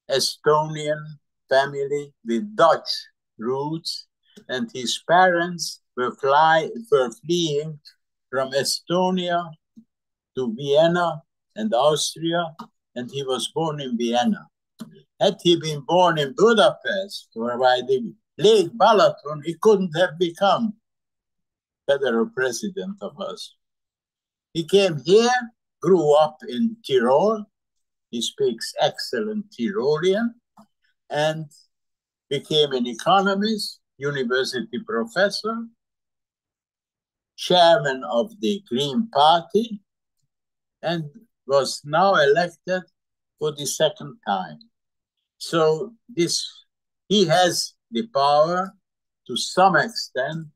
Estonian family with Dutch roots, and his parents were, fly, were fleeing from Estonia to Vienna and Austria, and he was born in Vienna. Had he been born in Budapest or by the Lake Balaton, he couldn't have become federal president of us. He came here, grew up in Tyrol. He speaks excellent Tyrolean and became an economist, university professor, chairman of the Green Party, and was now elected for the second time. So this he has the power to some extent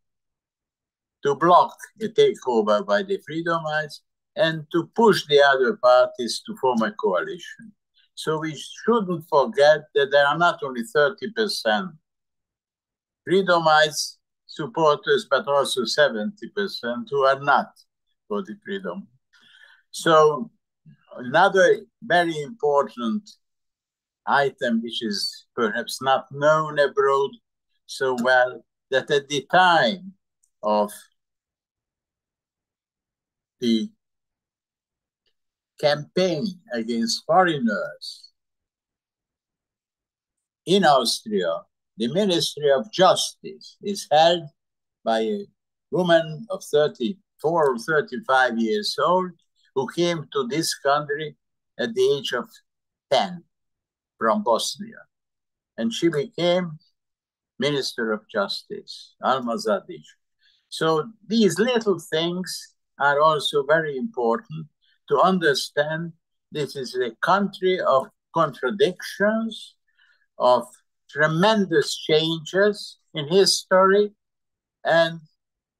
to block a takeover by the Freedomites and to push the other parties to form a coalition. So we shouldn't forget that there are not only 30% Freedomites supporters, but also 70% who are not for the freedom. So another very important item, which is perhaps not known abroad so well, that at the time of the campaign against foreigners in Austria, the Ministry of Justice is held by a woman of 34 or 35 years old who came to this country at the age of 10 from Bosnia. And she became Minister of Justice, Alma Zadic. So these little things are also very important to understand this is a country of contradictions, of tremendous changes in history, and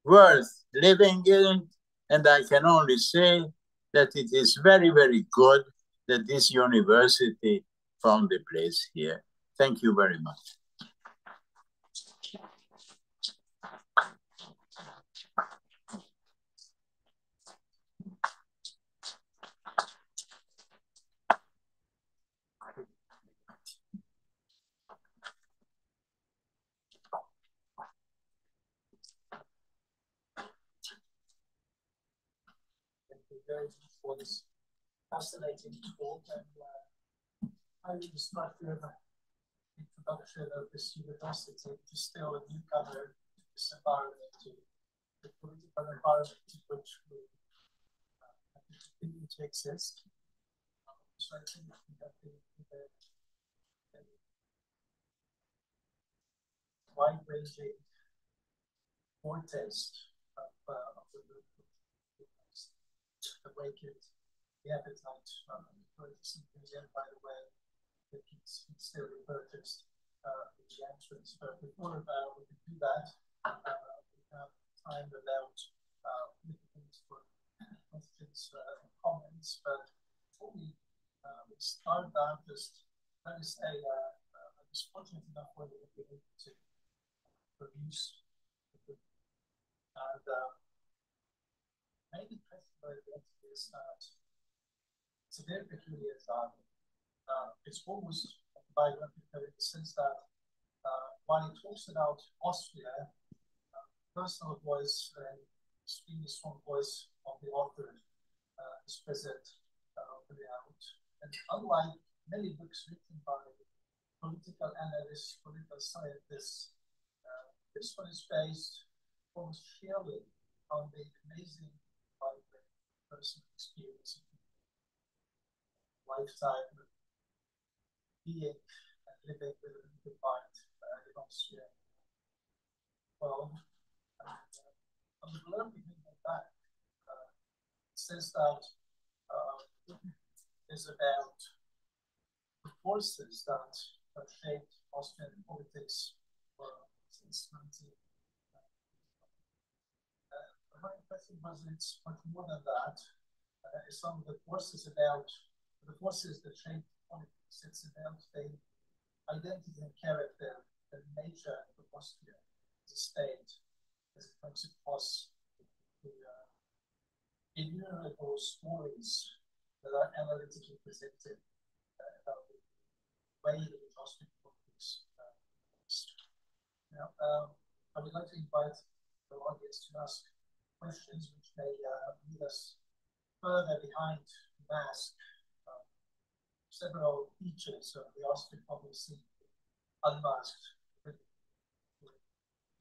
worth living in. And I can only say that it is very, very good that this university found a place here. Thank you very much. For this fascinating talk and uh, highly instructive introduction of this university to still a newcomer to this environment, to the political environment in which we uh, continue to exist. So I think we have been a, a wide-ranging foretaste of, uh, of the awakened the appetite um, for this again, by the way, that it's still purchased uh, in the entrance. But before uh, we can do that, uh, we have time without uh, for questions uh, and comments. But before we, uh, we start that, just let me say uh, uh, I was fortunate enough when we were able to produce and uh, maybe is that it's a very peculiar genre. Uh, it's almost biographical in the sense that uh, while it talks about Austria, uh, personal voice and extremely strong voice of the author uh, is present uh, throughout. And unlike many books written by political analysts, political scientists, uh, this one is based almost sheerly on the amazing personal experience lifetime being and living with a limited mind uh, in Austria. Well, uh, on the blurb beginning of that, uh, says that uh, is about the forces that have shaped Austrian politics for, since 19. Uh, my impression was it's much more than that. Uh, some of the forces about the forces that shape politics. It's about the identity and character and nature of Austria as a state as it comes across the uh, innumerable stories that are analytically presented uh, about the way in which Austrian politics uh, now, um, I would like to invite the audience to ask questions which may uh, lead us further behind the mask um, several features of the Austrian scene unmasked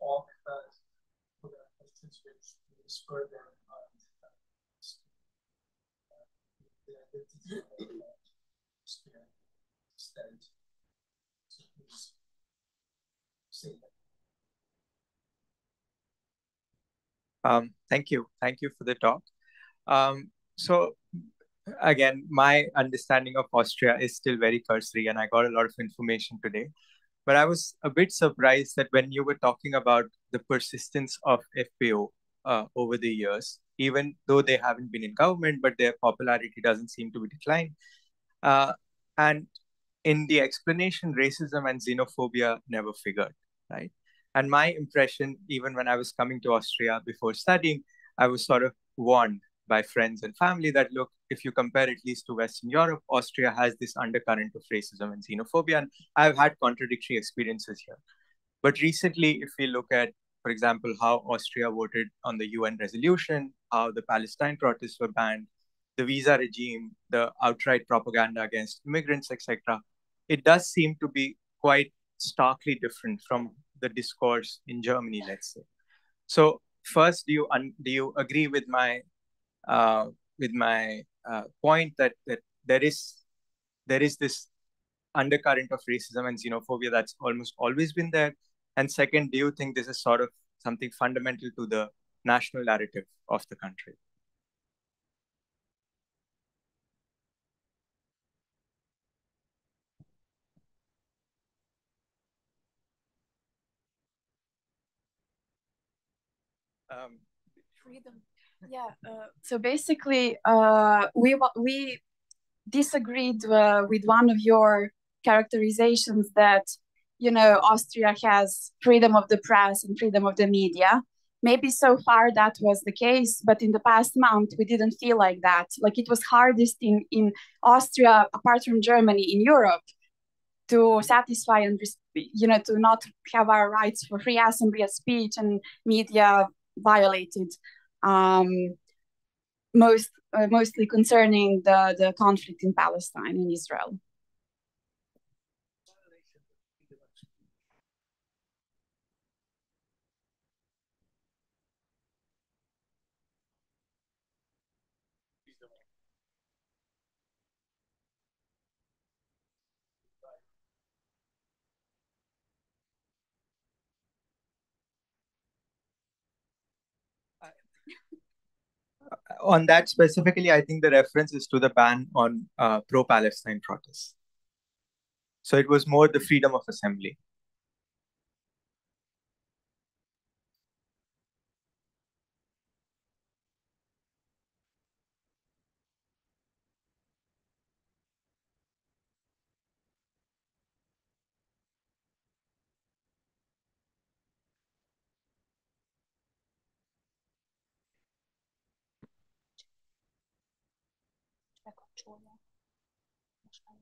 talk that the questions which is further behind the identity of the state. So please say that. Um, thank you. Thank you for the talk. Um, so again, my understanding of Austria is still very cursory, and I got a lot of information today. But I was a bit surprised that when you were talking about the persistence of FPÖ uh, over the years, even though they haven't been in government, but their popularity doesn't seem to be declining. Uh, and in the explanation, racism and xenophobia never figured, right? And my impression, even when I was coming to Austria before studying, I was sort of warned by friends and family that look, if you compare at least to Western Europe, Austria has this undercurrent of racism and xenophobia. And I've had contradictory experiences here. But recently, if we look at, for example, how Austria voted on the UN resolution, how the Palestine protests were banned, the visa regime, the outright propaganda against immigrants, etc., it does seem to be quite starkly different from the discourse in Germany, let's say. So, first, do you do you agree with my uh, with my uh, point that that there is there is this undercurrent of racism and xenophobia that's almost always been there. And second, do you think this is sort of something fundamental to the national narrative of the country? Um, freedom yeah. Uh, so basically, uh, we we disagreed uh, with one of your characterizations that you know Austria has freedom of the press and freedom of the media. Maybe so far that was the case, but in the past month we didn't feel like that. Like it was hardest in in Austria, apart from Germany, in Europe, to satisfy and you know to not have our rights for free assembly of speech and media violated um, most uh, mostly concerning the, the conflict in Palestine and Israel. On that specifically, I think the reference is to the ban on uh, pro-Palestine protests. So it was more the freedom of assembly.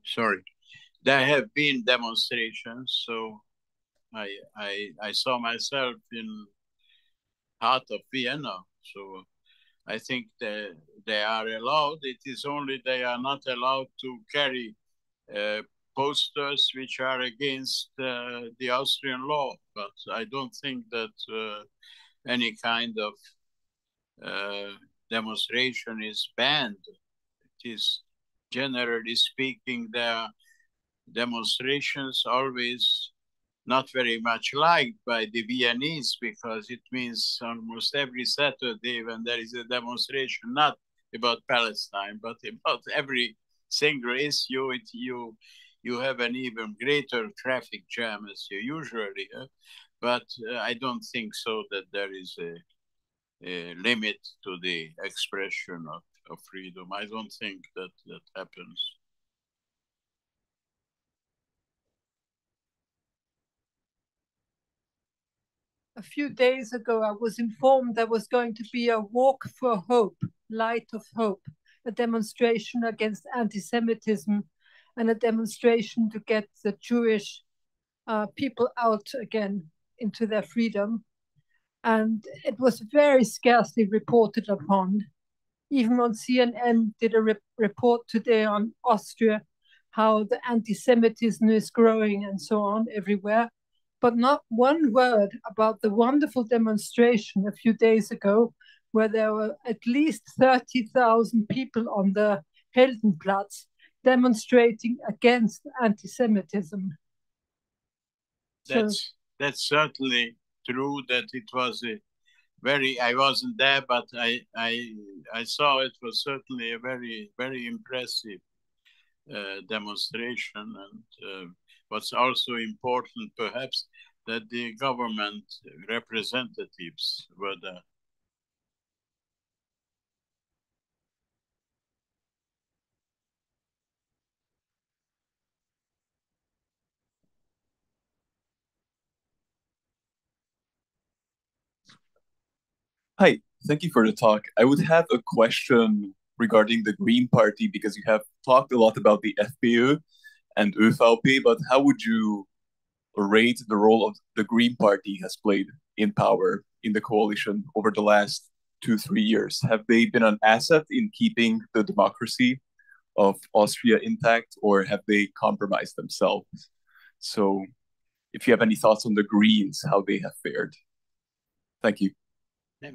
Sorry, there have been demonstrations, so I I I saw myself in heart of Vienna. So I think that they are allowed. It is only they are not allowed to carry uh, posters which are against uh, the Austrian law. But I don't think that uh, any kind of uh, demonstration is banned. It is generally speaking, the demonstrations always not very much liked by the Viennese because it means almost every Saturday when there is a demonstration, not about Palestine, but about every single issue, it, you you have an even greater traffic jam as you usually have. But uh, I don't think so that there is a, a limit to the expression of, of freedom. I don't think that that happens. a few days ago, I was informed there was going to be a walk for hope, light of hope, a demonstration against anti Semitism, and a demonstration to get the Jewish uh, people out again into their freedom. And it was very scarcely reported upon. Even on CNN did a re- report today on Austria, how the anti-Semitism is growing and so on everywhere but not one word about the wonderful demonstration a few days ago where there were at least 30,000 people on the Heldenplatz demonstrating against anti-Semitism. That's, so, that's certainly true that it was a very, I wasn't there, but I, I, I saw it was certainly a very, very impressive uh, demonstration and uh, What's also important, perhaps, that the government representatives were there. Hi, thank you for the talk. I would have a question regarding the Green Party because you have talked a lot about the FPÖ and ÖVP, but how would you rate the role of the Green Party has played in power in the coalition over the last two, three years? Have they been an asset in keeping the democracy of Austria intact, or have they compromised themselves? So, if you have any thoughts on the Greens, how they have fared. Thank you. The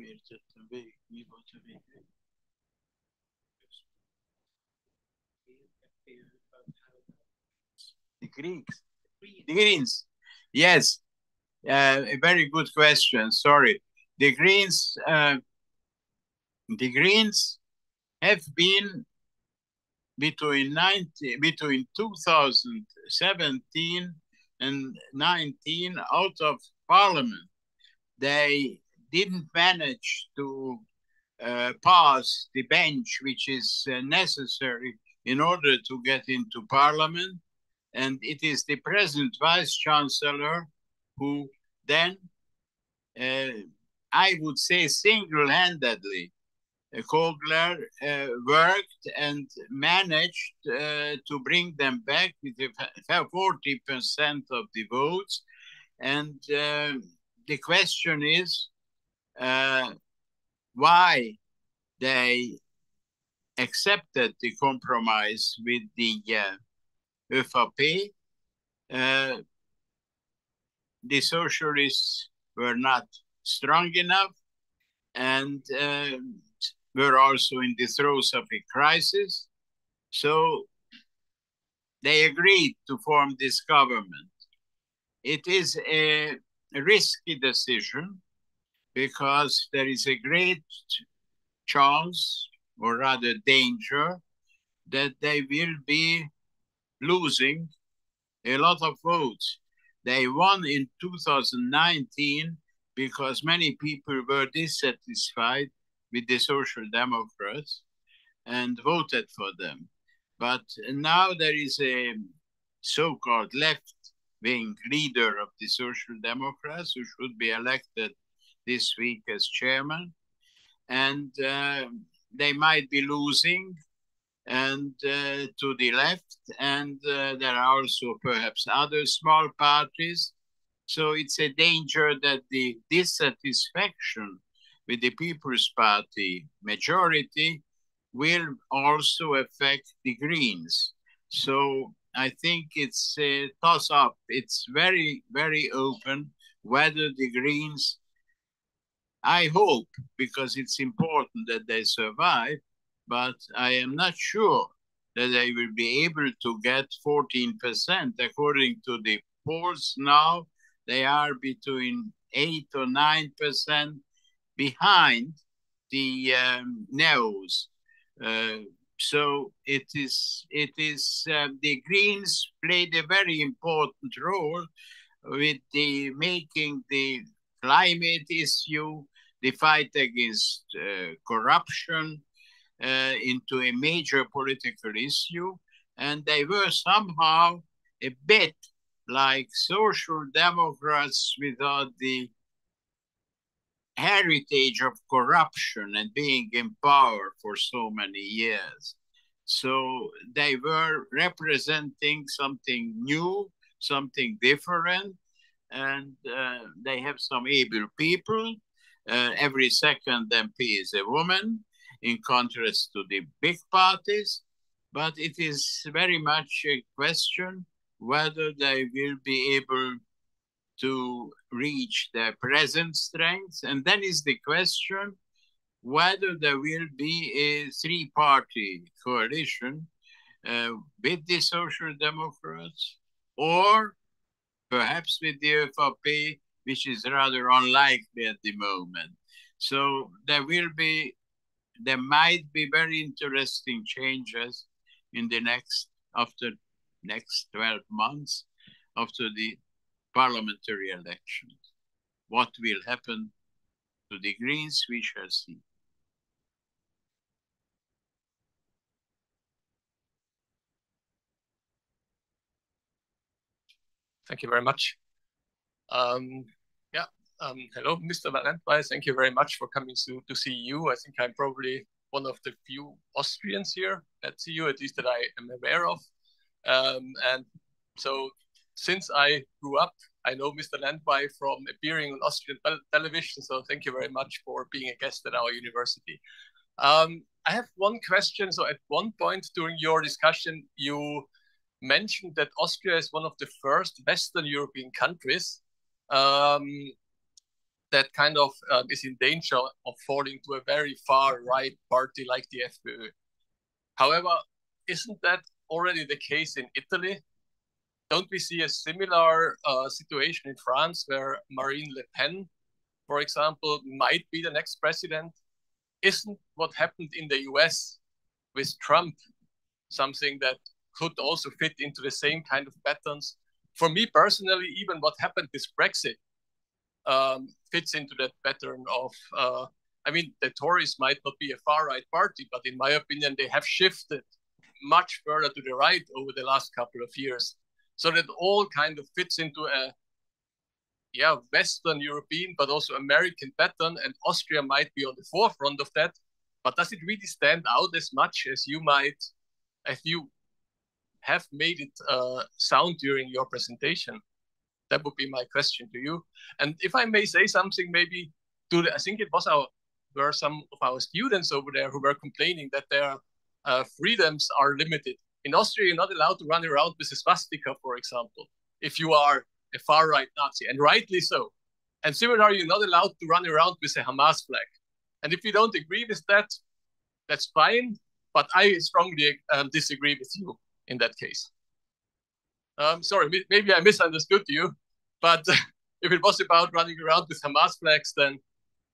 Greens. The Greens. Yes. Uh, a very good question. Sorry. The Greens. Uh, the Greens have been between 90, between 2017 and 19 out of parliament. They didn't manage to uh, pass the bench which is uh, necessary in order to get into parliament and it is the present vice chancellor who then, uh, I would say, single handedly, uh, Kogler uh, worked and managed uh, to bring them back with 40% of the votes. And the question is uh, why they accepted the compromise with the ÖVP, uh, the socialists were not strong enough and uh, were also in the throes of a crisis. So they agreed to form this government. It is a risky decision because there is a great chance, or rather danger, that they will be losing a lot of votes. They won in 2019 because many people were dissatisfied with the Social Democrats and voted for them. But now there is a so called left wing leader of the Social Democrats who should be elected this week as chairman. And uh, they might be losing and uh, to the left, and uh, there are also perhaps other small parties. So it's a danger that the dissatisfaction with the People's Party majority will also affect the Greens. So I think it's a toss up. It's very, very open whether the Greens I hope, because it's important that they survive, but I am not sure that they will be able to get 14%. According to the polls now, they are between 8 or 9% behind the um, neos. Uh, so it is, it is uh, the Greens played a very important role with the making the climate issue, the fight against uh, corruption uh, into a major political issue. And they were somehow a bit like social democrats without the heritage of corruption and being in power for so many years. So they were representing something new, something different, and uh, they have some able people. Uh, every second MP is a woman, in contrast to the big parties. But it is very much a question whether they will be able to reach their present strength. And then is the question whether there will be a three party coalition uh, with the Social Democrats or perhaps with the ÖVP, which is rather unlikely at the moment. So there will be, there might be very interesting changes in the next, after next 12 months, after the parliamentary elections. What will happen to the Greens, we shall see. Thank you very much. Um, yeah, um, hello, Mr. Lendvai. Thank you very much for coming to, to see you. I think I'm probably one of the few Austrians here at CEU, at least that I am aware of. Um, and so since I grew up, I know Mr. Lendvai from appearing on Austrian television. So thank you very much for being a guest at our university. Um, I have one question. So at one point during your discussion, you mentioned that Austria is one of the first Western European countries um, that kind of uh, is in danger of falling to a very far right party like the FPÖ. However, isn't that already the case in Italy? Don't we see a similar uh, situation in France where Marine Le Pen, for example, might be the next president? Isn't what happened in the US with Trump something that could also fit into the same kind of patterns. For me personally, even what happened with Brexit um, fits into that pattern of, uh, I mean, the Tories might not be a far right party, but in my opinion, they have shifted much further to the right over the last couple of years. So that all kind of fits into a yeah, Western European, but also American pattern, and Austria might be on the forefront of that. But does it really stand out as much as you might, as you have made it uh, sound during your presentation? That would be my question to you. And if I may say something, maybe to the, I think it was our were some of our students over there who were complaining that their uh, freedoms are limited. In Austria, you're not allowed to run around with a swastika, for example, if you are a far right Nazi, and rightly so. And similarly, you're not allowed to run around with a Hamas flag. And if you don't agree with that, that's fine. But I strongly um, disagree with you in that case. Um, sorry, maybe I misunderstood you, but if it was about running around with Hamas flags, then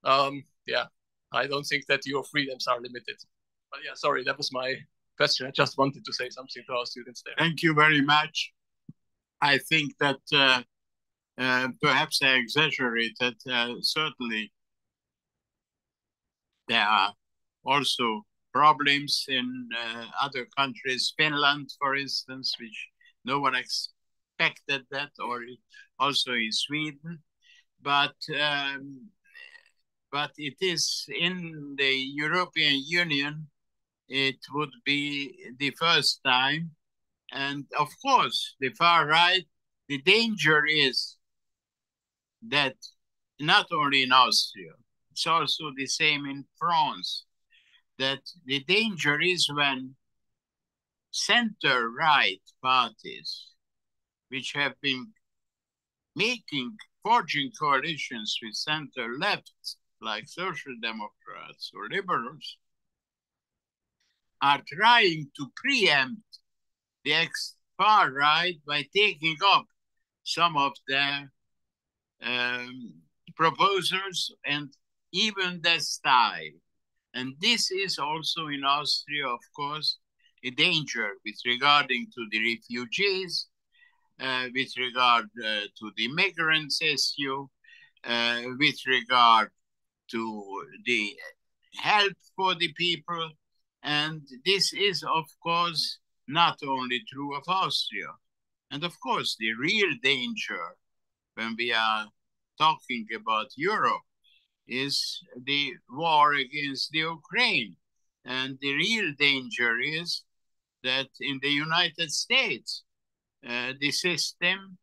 um, yeah, I don't think that your freedoms are limited. But yeah, sorry, that was my question. I just wanted to say something to our students there. Thank you very much. I think that uh, uh, perhaps I exaggerated. Uh, certainly, there are also problems in uh, other countries, Finland, for instance, which no one expected that, or also in Sweden. But um, but it is in the European Union, it would be the first time. And of course, the far right, the danger is that not only in Austria, it's also the same in France that the danger is when center right parties, which have been making, forging coalitions with center left like social democrats or liberals, are trying to preempt the ex far right by taking up some of their um, proposals and even their style. And this is also in Austria, of course, a danger with regarding to the refugees, uh, with regard uh, to the migrants issue, uh, with regard to the help for the people. And this is, of course, not only true of Austria. And of course, the real danger when we are talking about Europe is the war against the Ukraine. And the real danger is that in the United States, uh, the system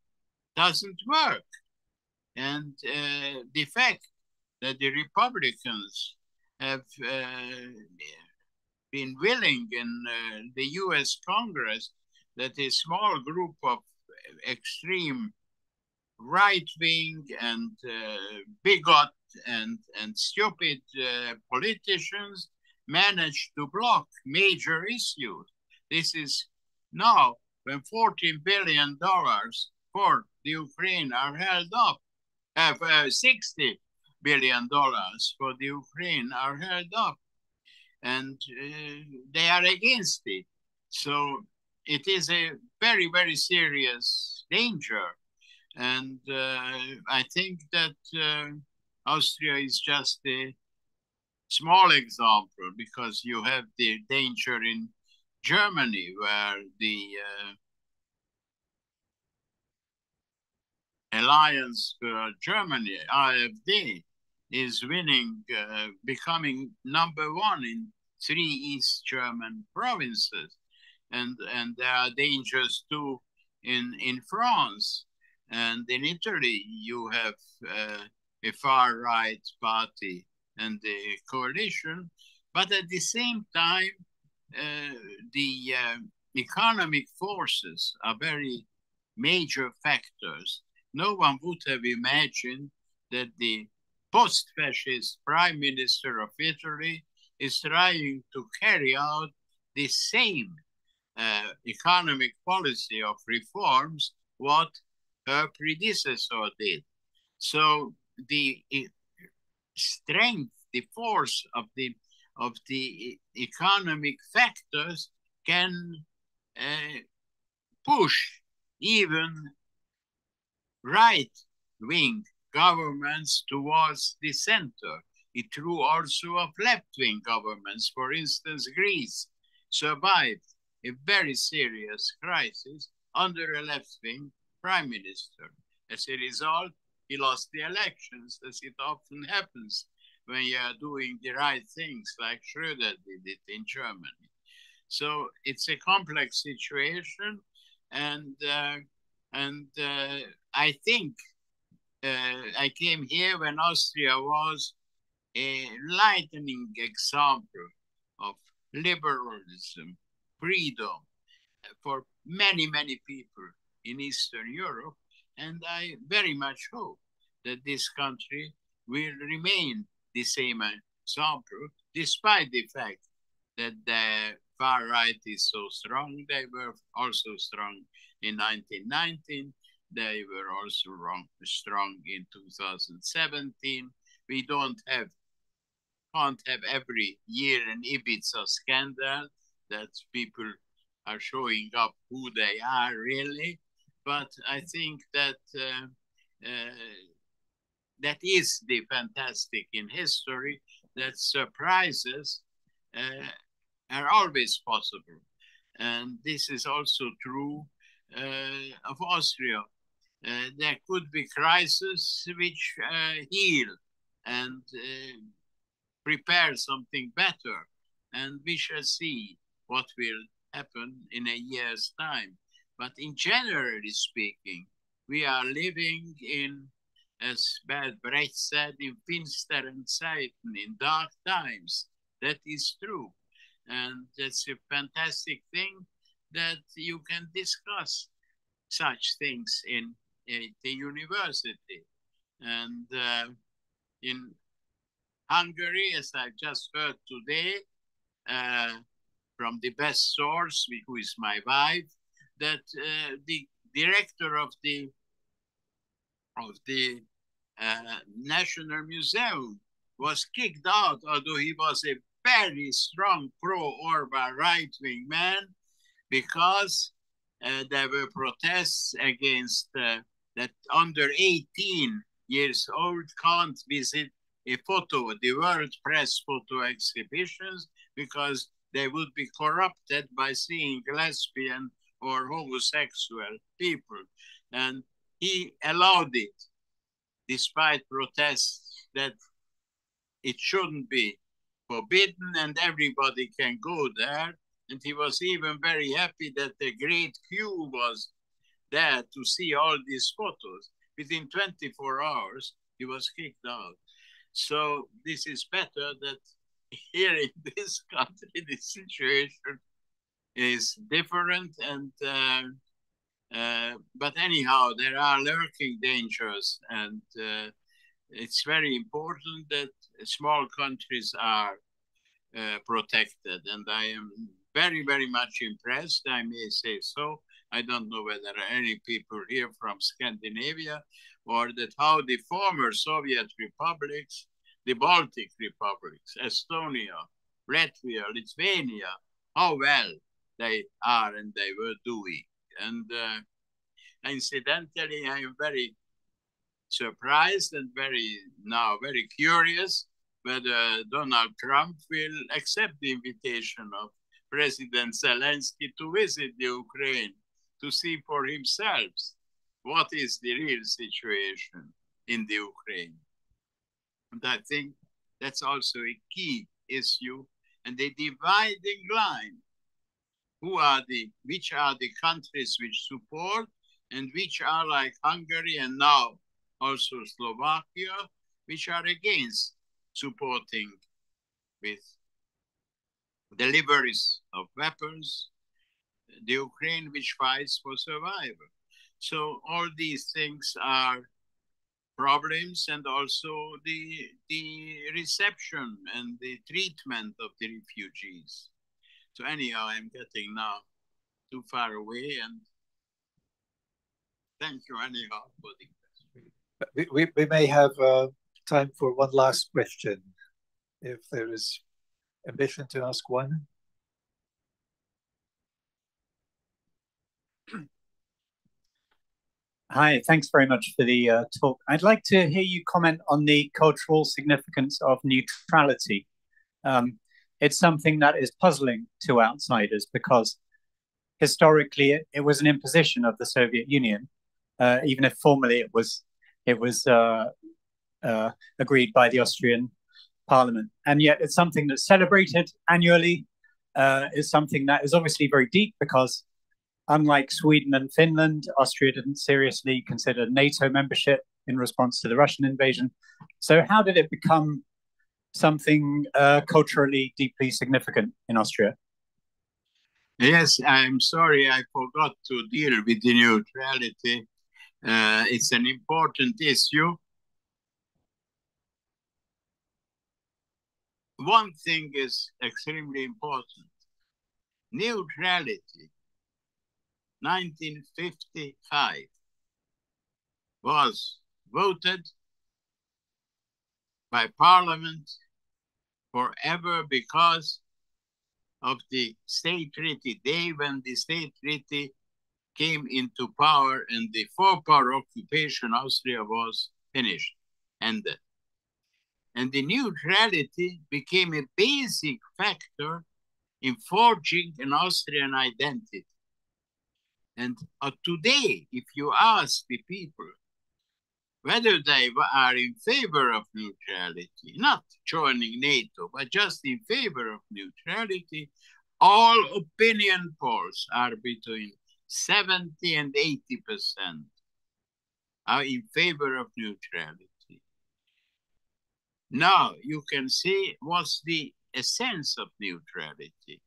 doesn't work. And uh, the fact that the Republicans have uh, been willing in uh, the US Congress that a small group of extreme right wing and uh, bigot and, and stupid uh, politicians managed to block major issues. This is now when $14 billion for the Ukraine are held up, uh, uh, 60 billion dollars for the Ukraine are held up, and uh, they are against it. So it is a very very serious danger, and uh, I think that uh, Austria is just a small example because you have the danger in Germany where the uh, Alliance for Germany, AfD, is winning, uh, becoming number one in three East German provinces. And, and there are dangers too in, in France. And in Italy, you have uh, a far right party and the coalition. But at the same time, uh, the uh, economic forces are very major factors. No one would have imagined that the post-fascist prime minister of Italy is trying to carry out the same uh, economic policy of reforms what her predecessor did. So the strength, the force of the of the economic factors can uh, push even right wing governments towards the center. It true also of left wing governments. For instance, Greece survived a very serious crisis under a left wing prime minister. As a result, he lost the elections, as it often happens when you are doing the right things, like Schröder did it in Germany. So it's a complex situation, and uh, and uh, I think uh, I came here when Austria was a lightning example of liberalism, freedom for many, many people in Eastern Europe. And I very much hope that this country will remain the same example, despite the fact that the far right is so strong. They were also strong in 1919 they were also wrong, strong in 2017. We don't have, can't have every year an Ibiza scandal that people are showing up who they are really. But I think that uh, uh, that is the fantastic in history that surprises uh, are always possible. And this is also true uh, of Austria. There could be crises which heal and prepare something better. And we shall see what will happen in a year's time. But in generally speaking, we are living in, as Brecht said, in finsteren Zeiten, in dark times. That is true. And that's a fantastic thing that you can discuss such things in at the university. And uh, in Hungary, as I just heard today uh, from the best source, who is my wife, that uh, the director of the of the uh, National Museum was kicked out, although he was a very strong pro-Orbán right-wing man, because uh, there were protests against uh, that under 18 years old can't visit a photo, the World Press photo exhibitions, because they would be corrupted by seeing lesbian or homosexual people. And he allowed it, despite protests that it shouldn't be forbidden and everybody can go there. And he was even very happy that the great queue was there to see all these photos. Within 24 hours, he was kicked out. So this is better that here in this country, the situation is different. And uh, uh, but anyhow, there are lurking dangers, and uh, it's very important that small countries are uh, protected. And I am very, very much impressed. I may say so. I don't know whether any people here from Scandinavia or that how the former Soviet republics, the Baltic republics, Estonia, Latvia, Lithuania, how well they are and they were doing. And uh, incidentally, I am very surprised and very now very curious whether Donald Trump will accept the invitation of President Zelensky to visit the Ukraine to see for himself what is the real situation in the Ukraine. And I think that's also a key issue and the dividing line. Who are the, which are the countries which support and which are like Hungary and now also Slovakia, which are against supporting with deliveries of weapons the Ukraine which fights for survival. So all these things are problems and also the, the reception and the treatment of the refugees. So anyhow, I'm getting now too far away and thank you anyhow for the question. We, we, we may have uh, time for one last question if there is ambition to ask one. Hi, thanks very much for the uh, talk. I'd like to hear you comment on the cultural significance of neutrality. Um, it's something that is puzzling to outsiders because historically it, it was an imposition of the Soviet Union, uh, even if formally it was it was uh, uh agreed by the Austrian Parliament, and yet it's something that's celebrated annually. Uh, is something that is obviously very deep because Unlike Sweden and Finland, Austria didn't seriously consider NATO membership in response to the Russian invasion. So, how did it become something uh, culturally deeply significant in Austria? Yes, I'm sorry, I forgot to deal with the neutrality. Uh, it's an important issue. One thing is extremely important neutrality 1955 was voted by Parliament forever because of the state treaty day when the state treaty came into power and the four-power occupation Austria was finished, ended. And the neutrality became a basic factor in forging an Austrian identity. And uh, today, if you ask the people whether they are in favor of neutrality, not joining NATO, but just in favor of neutrality, all opinion polls are between 70 and 80 percent are in favor of neutrality. Now you can see what's the essence of neutrality.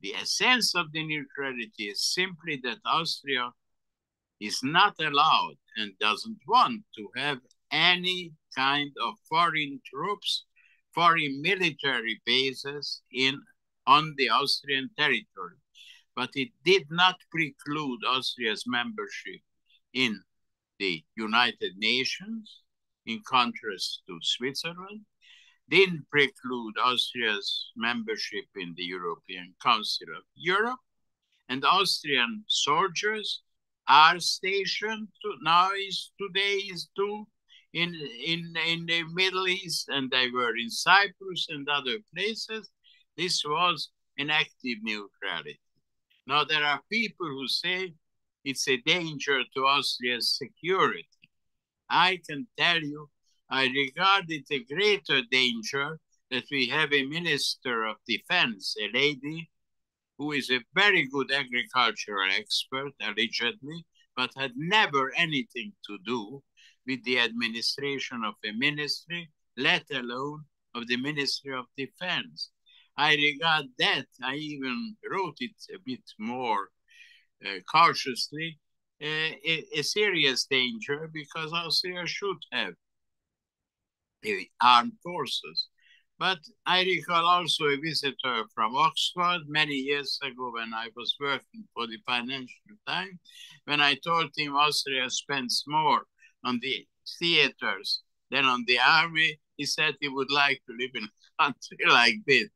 The essence of the neutrality is simply that Austria is not allowed and doesn't want to have any kind of foreign troops foreign military bases in on the Austrian territory. But it did not preclude Austria's membership in the United Nations, in contrast to Switzerland, didn't preclude Austria's membership in the European Council of Europe, and Austrian soldiers are stationed to, now is today is too in in in the Middle East, and they were in Cyprus and other places. This was an active neutrality. Now there are people who say it's a danger to Austria's security. I can tell you, I regard it a greater danger that we have a minister of defense, a lady who is a very good agricultural expert, allegedly, but had never anything to do with the administration of a ministry, let alone of the Ministry of Defense. I regard that, I even wrote it a bit more uh, cautiously, uh, a, a, serious danger because Austria should have the armed forces. But I recall also a visitor from Oxford many years ago when I was working for the Financial Times, when I told him Austria spends more on the theaters than on the army, he said he would like to live in a country like this.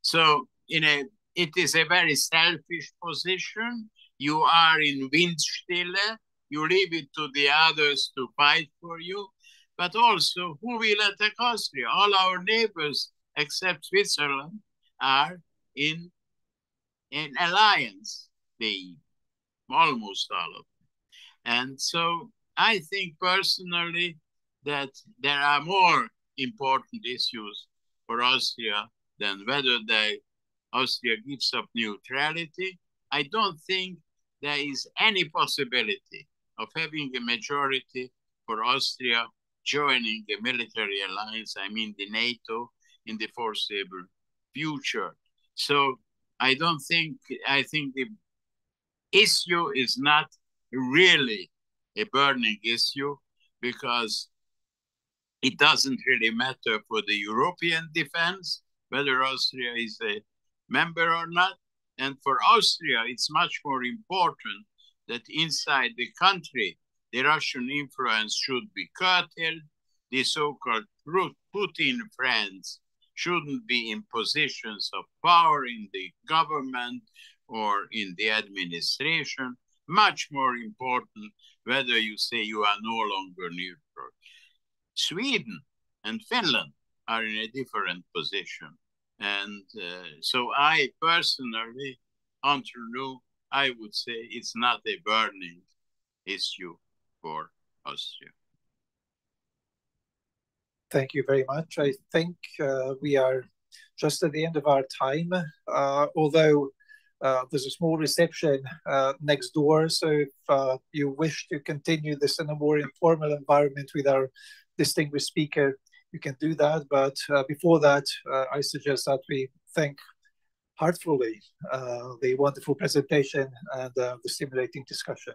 So in a, it is a very selfish position. You are in Windstille. You leave it to the others to fight for you. But also, who will attack Austria? All our neighbors, except Switzerland, are in in alliance. They almost all of them. And so I think personally that there are more important issues for Austria than whether they, Austria gives up neutrality. I don't think there is any possibility of having a majority for Austria joining a military alliance, I mean the NATO, in the foreseeable future. So I don't think, I think the issue is not really a burning issue because it doesn't really matter for the European defense whether Austria is a member or not. And for Austria, it's much more important that inside the country, the Russian influence should be curtailed. The so-called Putin friends shouldn't be in positions of power in the government or in the administration. Much more important whether you say you are no longer neutral. Sweden and Finland are in a different position. And uh, so I personally, until now, I would say it's not a burning issue for Austria. Thank you very much. I think uh, we are just at the end of our time, uh, although uh, there's a small reception uh, next door. So if uh, you wish to continue this in a more informal environment with our distinguished speaker, you can do that. But uh, before that, I suggest that we thank heartfully the wonderful presentation and the stimulating discussion.